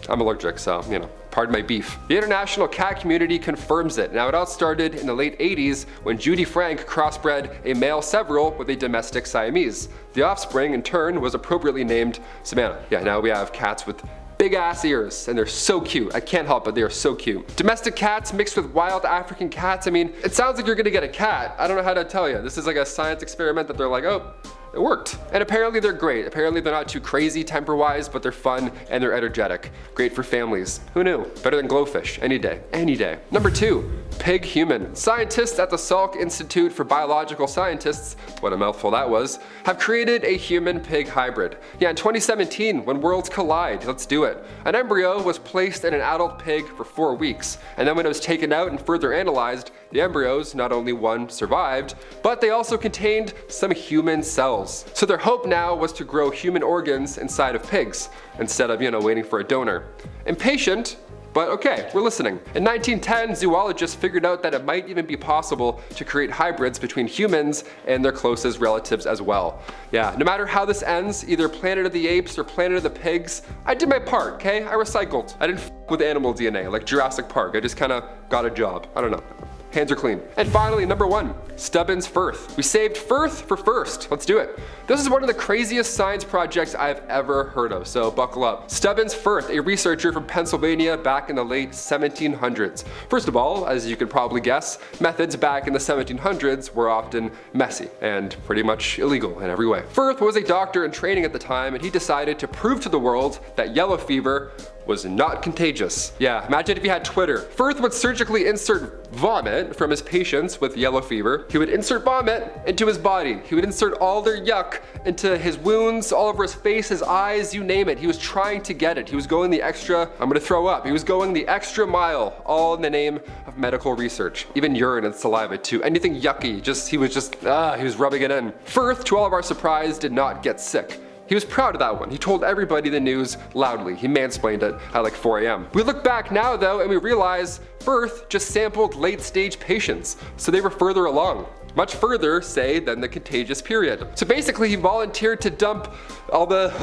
I'm allergic, so, you know, my beef. The international cat community confirms it. Now, it all started in the late 80s when Judy Frank crossbred a male serval with a domestic Siamese. The offspring, in turn, was appropriately named Savannah. Yeah, now we have cats with big ass ears and they're so cute. I can't help it, they are so cute. Domestic cats mixed with wild African cats. I mean, it sounds like you're gonna get a cat. I don't know how to tell you. This is like a science experiment that they're like, oh, it worked. And apparently they're great. Apparently they're not too crazy temper-wise, but they're fun and they're energetic. Great for families. Who knew? Better than glowfish, any day, any day. Number two, pig human. Scientists at the Salk Institute for Biological Scientists, what a mouthful that was, have created a human-pig hybrid. Yeah, in 2017, when worlds collide, let's do it. An embryo was placed in an adult pig for four weeks, and then when it was taken out and further analyzed, the embryos, not only one survived, but they also contained some human cells. So their hope now was to grow human organs inside of pigs, instead of, you know, waiting for a donor. Impatient, but okay, we're listening. In 1910, zoologists figured out that it might even be possible to create hybrids between humans and their closest relatives as well. Yeah, no matter how this ends, either Planet of the Apes or Planet of the Pigs, I did my part, okay? I recycled. I didn't with animal DNA, like Jurassic Park. I just kinda got a job. I don't know. Hands are clean. And finally, number one, Stubbins Ffirth. We saved Ffirth for first. Let's do it. This is one of the craziest science projects I've ever heard of, so buckle up. Stubbins Ffirth, a researcher from Pennsylvania back in the late 1700s. First of all, as you could probably guess, methods back in the 1700s were often messy and pretty much illegal in every way. Ffirth was a doctor in training at the time and he decided to prove to the world that yellow fever was not contagious. Yeah, imagine if he had Twitter. Ffirth would surgically insert vomit from his patients with yellow fever. He would insert vomit into his body. He would insert all their yuck into his wounds, all over his face, his eyes, you name it. He was trying to get it. He was going the extra, I'm gonna throw up. He was going the extra mile, all in the name of medical research. Even urine and saliva too. Anything yucky, just, he was just, ah, he was rubbing it in. Ffirth, to all of our surprise, did not get sick. He was proud of that one. He told everybody the news loudly. He mansplained it at like 4 a.m. We look back now though and we realize Ffirth just sampled late stage patients, so they were further along. Much further, say, than the contagious period. So basically he volunteered to dump all the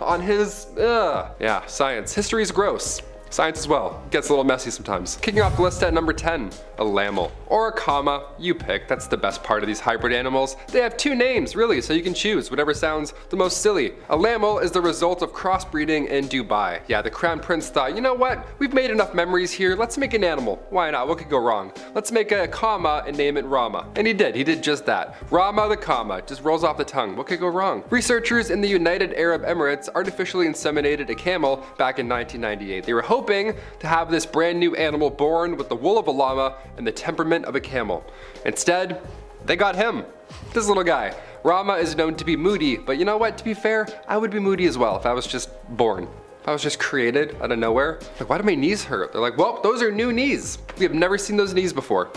on his uh. Yeah, science. History is gross. Science as well. Gets a little messy sometimes. Kicking off the list at number 10, a lamel. Or a cama, you pick. That's the best part of these hybrid animals. They have two names, really, so you can choose whatever sounds the most silly. A lamel is the result of crossbreeding in Dubai. Yeah, the crown prince thought, you know what? We've made enough memories here. Let's make an animal. Why not? What could go wrong? Let's make a cama and name it Rama. And he did. He did just that. Rama the cama. Just rolls off the tongue. What could go wrong? Researchers in the United Arab Emirates artificially inseminated a camel back in 1998. They were hoping to have this brand new animal born with the wool of a llama and the temperament of a camel. Instead, they got him, this little guy. Rama is known to be moody, but you know what, to be fair, I would be moody as well if I was just born. If I was just created out of nowhere. Like, why do my knees hurt? They're like, well, those are new knees. We have never seen those knees before.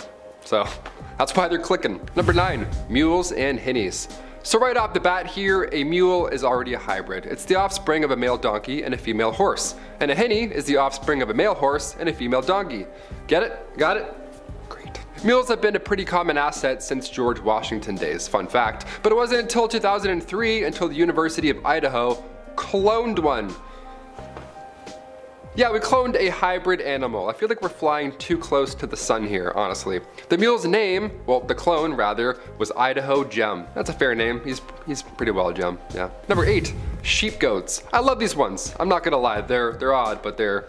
So, that's why they're clicking. Number nine, mules and hinnies. So right off the bat here, a mule is already a hybrid. It's the offspring of a male donkey and a female horse. And a hinny is the offspring of a male horse and a female donkey. Get it? Got it? Mules have been a pretty common asset since George Washington days, fun fact. But it wasn't until 2003 until the University of Idaho cloned one. Yeah, we cloned a hybrid animal. I feel like we're flying too close to the sun here, honestly. The mule's name, well, the clone rather, was Idaho Gem. That's a fair name. He's he's pretty well Gem, yeah. Number eight, sheep goats. I love these ones. I'm not gonna lie, they're they're odd, but they're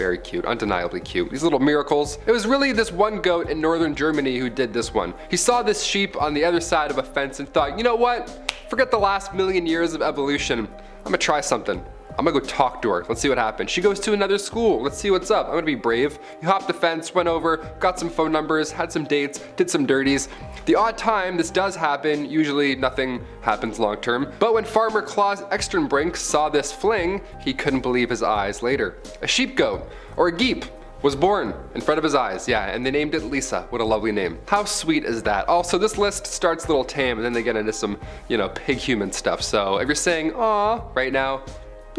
very cute, undeniably cute. These little miracles. It was really this one goat in northern Germany who did this one. He saw this sheep on the other side of a fence and thought, you know what? Forget the last million years of evolution. I'm gonna try something. I'm gonna go talk to her. Let's see what happens. She goes to another school. Let's see what's up. I'm gonna be brave. You hopped the fence, went over, got some phone numbers, had some dates, did some dirties. The odd time this does happen, usually nothing happens long term. But when farmer Klaus Externbrink saw this fling, he couldn't believe his eyes later. A sheep goat, or a geep, was born in front of his eyes, yeah, and they named it Lisa. What a lovely name. How sweet is that? Also, this list starts a little tame and then they get into some, you know, pig human stuff. So if you're saying, aw, right now,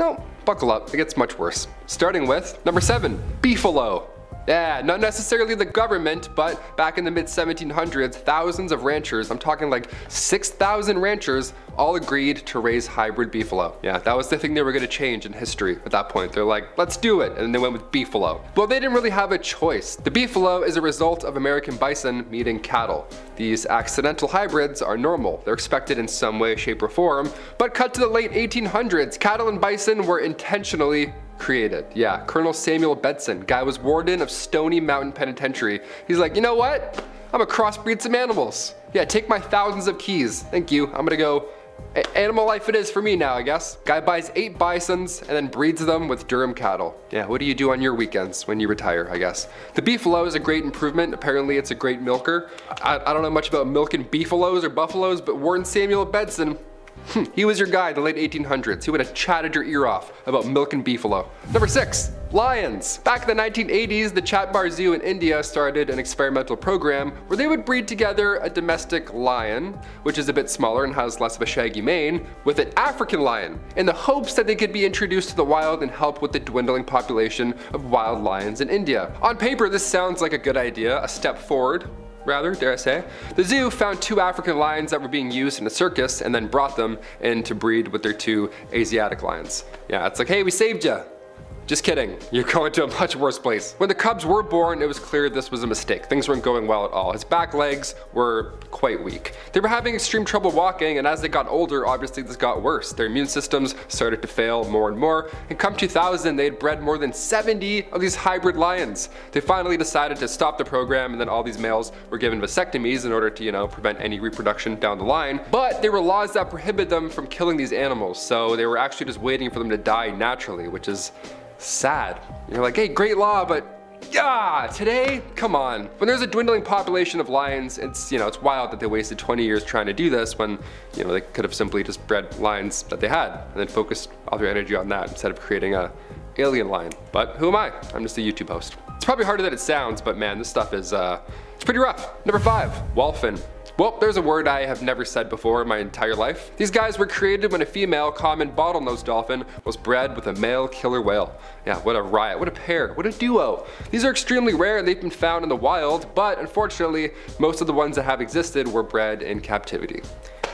no, buckle up, it gets much worse. Starting with number seven, beefalo. Yeah, not necessarily the government, but back in the mid 1700s, thousands of ranchers, I'm talking like 6,000 ranchers, all agreed to raise hybrid beefalo. Yeah, that was the thing they were gonna change in history at that point. They're like, let's do it, and they went with beefalo. Well, they didn't really have a choice. The beefalo is a result of American bison meeting cattle. These accidental hybrids are normal. They're expected in some way, shape, or form, but cut to the late 1800s, cattle and bison were intentionally created. Yeah, Colonel Samuel Bedson, guy was warden of Stony Mountain Penitentiary. He's like, you know what? I'm gonna crossbreed some animals. Yeah, take my thousands of keys. Thank you. I'm gonna go Animal life it is for me now, I guess. Guy buys eight bisons and then breeds them with Durham cattle. Yeah, what do you do on your weekends when you retire, I guess? The beefalo is a great improvement. Apparently it's a great milker. I, I don't know much about milking beefalos or buffaloes, but Warden Samuel Bedson, Hmm, he was your guy in the late 1800s. He would have chatted your ear off about milk and beefalo. Number six, lions. Back in the 1980s, the Chatbar Zoo in India started an experimental program where they would breed together a domestic lion, which is a bit smaller and has less of a shaggy mane, with an African lion, in the hopes that they could be introduced to the wild and help with the dwindling population of wild lions in India. On paper, this sounds like a good idea, a step forward, rather, dare I say. The zoo found two African lions that were being used in a circus and then brought them in to breed with their two Asiatic lions. Yeah, it's like, hey, we saved you. Just kidding, you're going to a much worse place. When the cubs were born, it was clear this was a mistake. Things weren't going well at all. His back legs were quite weak. They were having extreme trouble walking, and as they got older, obviously this got worse. Their immune systems started to fail more and more, and come 2000, they had bred more than 70 of these hybrid lions. They finally decided to stop the program, and then all these males were given vasectomies in order to, you know, prevent any reproduction down the line. But there were laws that prohibit them from killing these animals, so they were actually just waiting for them to die naturally, which is sad. You're like, hey, great law, but yeah, today, come on. When there's a dwindling population of lions, it's, you know, it's wild that they wasted 20 years trying to do this when, you know, they could have simply just bred lions that they had and then focused all their energy on that instead of creating a alien lion. But who am I? I'm just a YouTube host. It's probably harder than it sounds, but man, this stuff is, uh, it's pretty rough. Number five, Wholphin. Well, there's a word I have never said before in my entire life. These guys were created when a female common bottlenose dolphin was bred with a male killer whale. Yeah, what a riot, what a pair, what a duo. These are extremely rare and they've been found in the wild, but unfortunately, most of the ones that have existed were bred in captivity.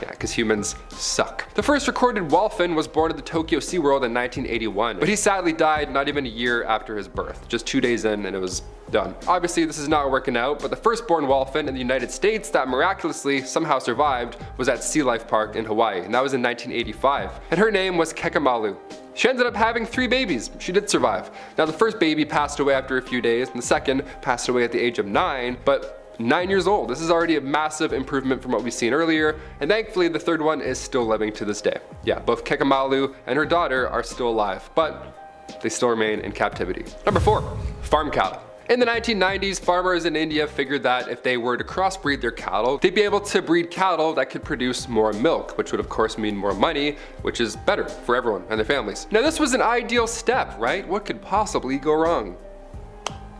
Yeah, because humans suck. The first recorded wholphin was born at the Tokyo SeaWorld in 1981, but he sadly died not even a year after his birth, just two days in and it was done. Obviously this is not working out, but the firstborn wholphin in the United States that miraculously somehow survived was at Sea Life Park in Hawaii, and that was in 1985. And her name was Kekamalu. She ended up having three babies. She did survive. Now the first baby passed away after a few days, and the second passed away at the age of nine, but nine years old. This is already a massive improvement from what we've seen earlier, and thankfully the third one is still living to this day. Yeah, both Kekamalu and her daughter are still alive, but they still remain in captivity. Number four, farm cattle. In the 1990s, farmers in India figured that if they were to crossbreed their cattle, they'd be able to breed cattle that could produce more milk, which would of course mean more money, which is better for everyone and their families. Now this was an ideal step, right? What could possibly go wrong?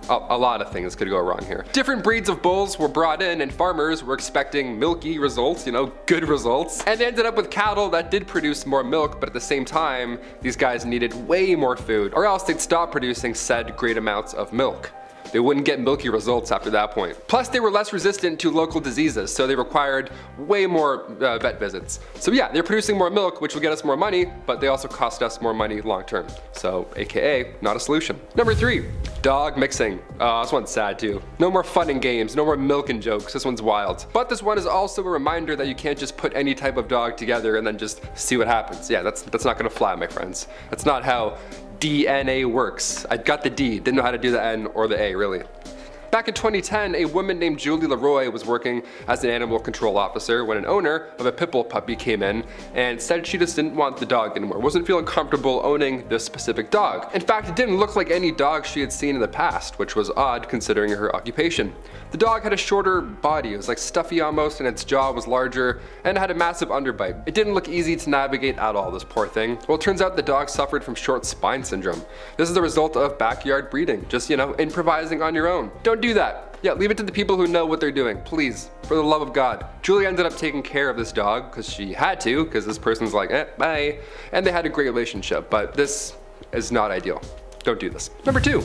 A, lot of things could go wrong here. Different breeds of bulls were brought in and farmers were expecting milky results, you know, good results. And they ended up with cattle that did produce more milk, but at the same time, these guys needed way more food or else they'd stop producing said great amounts of milk. They wouldn't get milky results after that point. Plus they were less resistant to local diseases, so they required way more uh, vet visits. So yeah, they're producing more milk, which will get us more money, but they also cost us more money long term. So AKA, not a solution. Number three, dog mixing. Oh, this one's sad too. No more fun and games, no more milk and jokes, this one's wild. But this one is also a reminder that you can't just put any type of dog together and then just see what happens. Yeah, that's, that's not gonna fly, my friends. That's not how DNA works. I got the D, didn't know how to do the N or the A, really. Back in 2010, a woman named Julie Leroy was working as an animal control officer when an owner of a Pitbull puppy came in and said she just didn't want the dog anymore, wasn't feeling comfortable owning this specific dog. In fact, it didn't look like any dog she had seen in the past, which was odd considering her occupation. The dog had a shorter body, it was like stuffy almost, and its jaw was larger, and had a massive underbite. It didn't look easy to navigate at all, this poor thing. Well, it turns out the dog suffered from short spine syndrome. This is the result of backyard breeding, just, you know, improvising on your own. Don't do that. Yeah, leave it to the people who know what they're doing, please, for the love of God. Julie ended up taking care of this dog, because she had to, because this person's like, eh, bye. And they had a great relationship, but this is not ideal. Don't do this. Number two,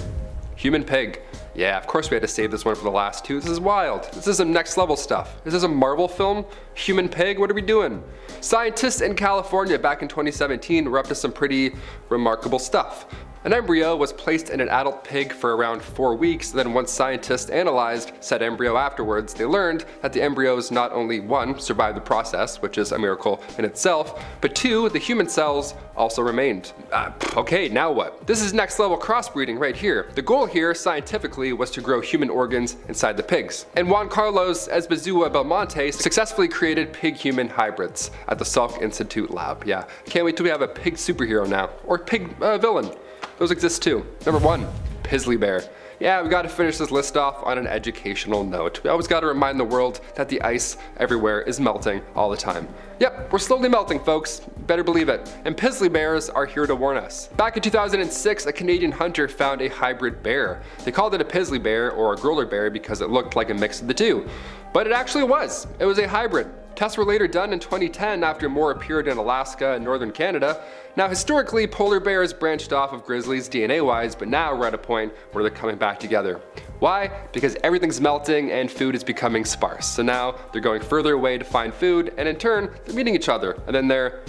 human pig. Yeah, of course we had to save this one for the last two. This is wild. This is some next level stuff. This is a Marvel film? Human pig? What are we doing? Scientists in California back in 2017 were up to some pretty remarkable stuff. An embryo was placed in an adult pig for around four weeks, then once scientists analyzed said embryo afterwards, they learned that the embryos not only one, survived the process, which is a miracle in itself, but two, the human cells also remained. Uh, okay, now what? This is next level crossbreeding right here. The goal here, scientifically, was to grow human organs inside the pigs. And Juan Carlos Izpisua Belmonte successfully created pig-human hybrids at the Salk Institute lab. Yeah, can't wait till we have a pig superhero now, or pig uh, villain. Those exist too. Number one, Pizzly Bear. Yeah, we gotta finish this list off on an educational note. We always gotta remind the world that the ice everywhere is melting all the time. Yep, we're slowly melting, folks. Better believe it. And Pizzly bears are here to warn us. Back in 2006, a Canadian hunter found a hybrid bear. They called it a Pizzly bear or a grolar bear because it looked like a mix of the two. But it actually was. It was a hybrid. Tests were later done in 2010 after more appeared in Alaska and northern Canada. Now historically, polar bears branched off of grizzlies DNA-wise, but now we're at a point where they're coming back together. Why? Because everything's melting and food is becoming sparse. So now they're going further away to find food, and in turn, they're meeting each other, and then they're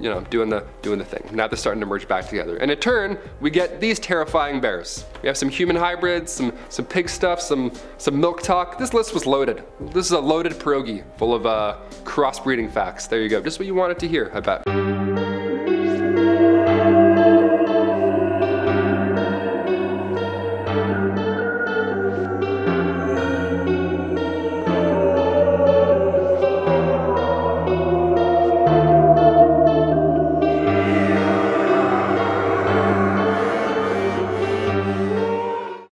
you know, doing the doing the thing. Now they're starting to merge back together. And in turn, we get these terrifying bears. We have some human hybrids, some some pig stuff, some some milk talk. This list was loaded. This is a loaded pierogi full of uh, crossbreeding facts. There you go. Just what you wanted to hear, I bet.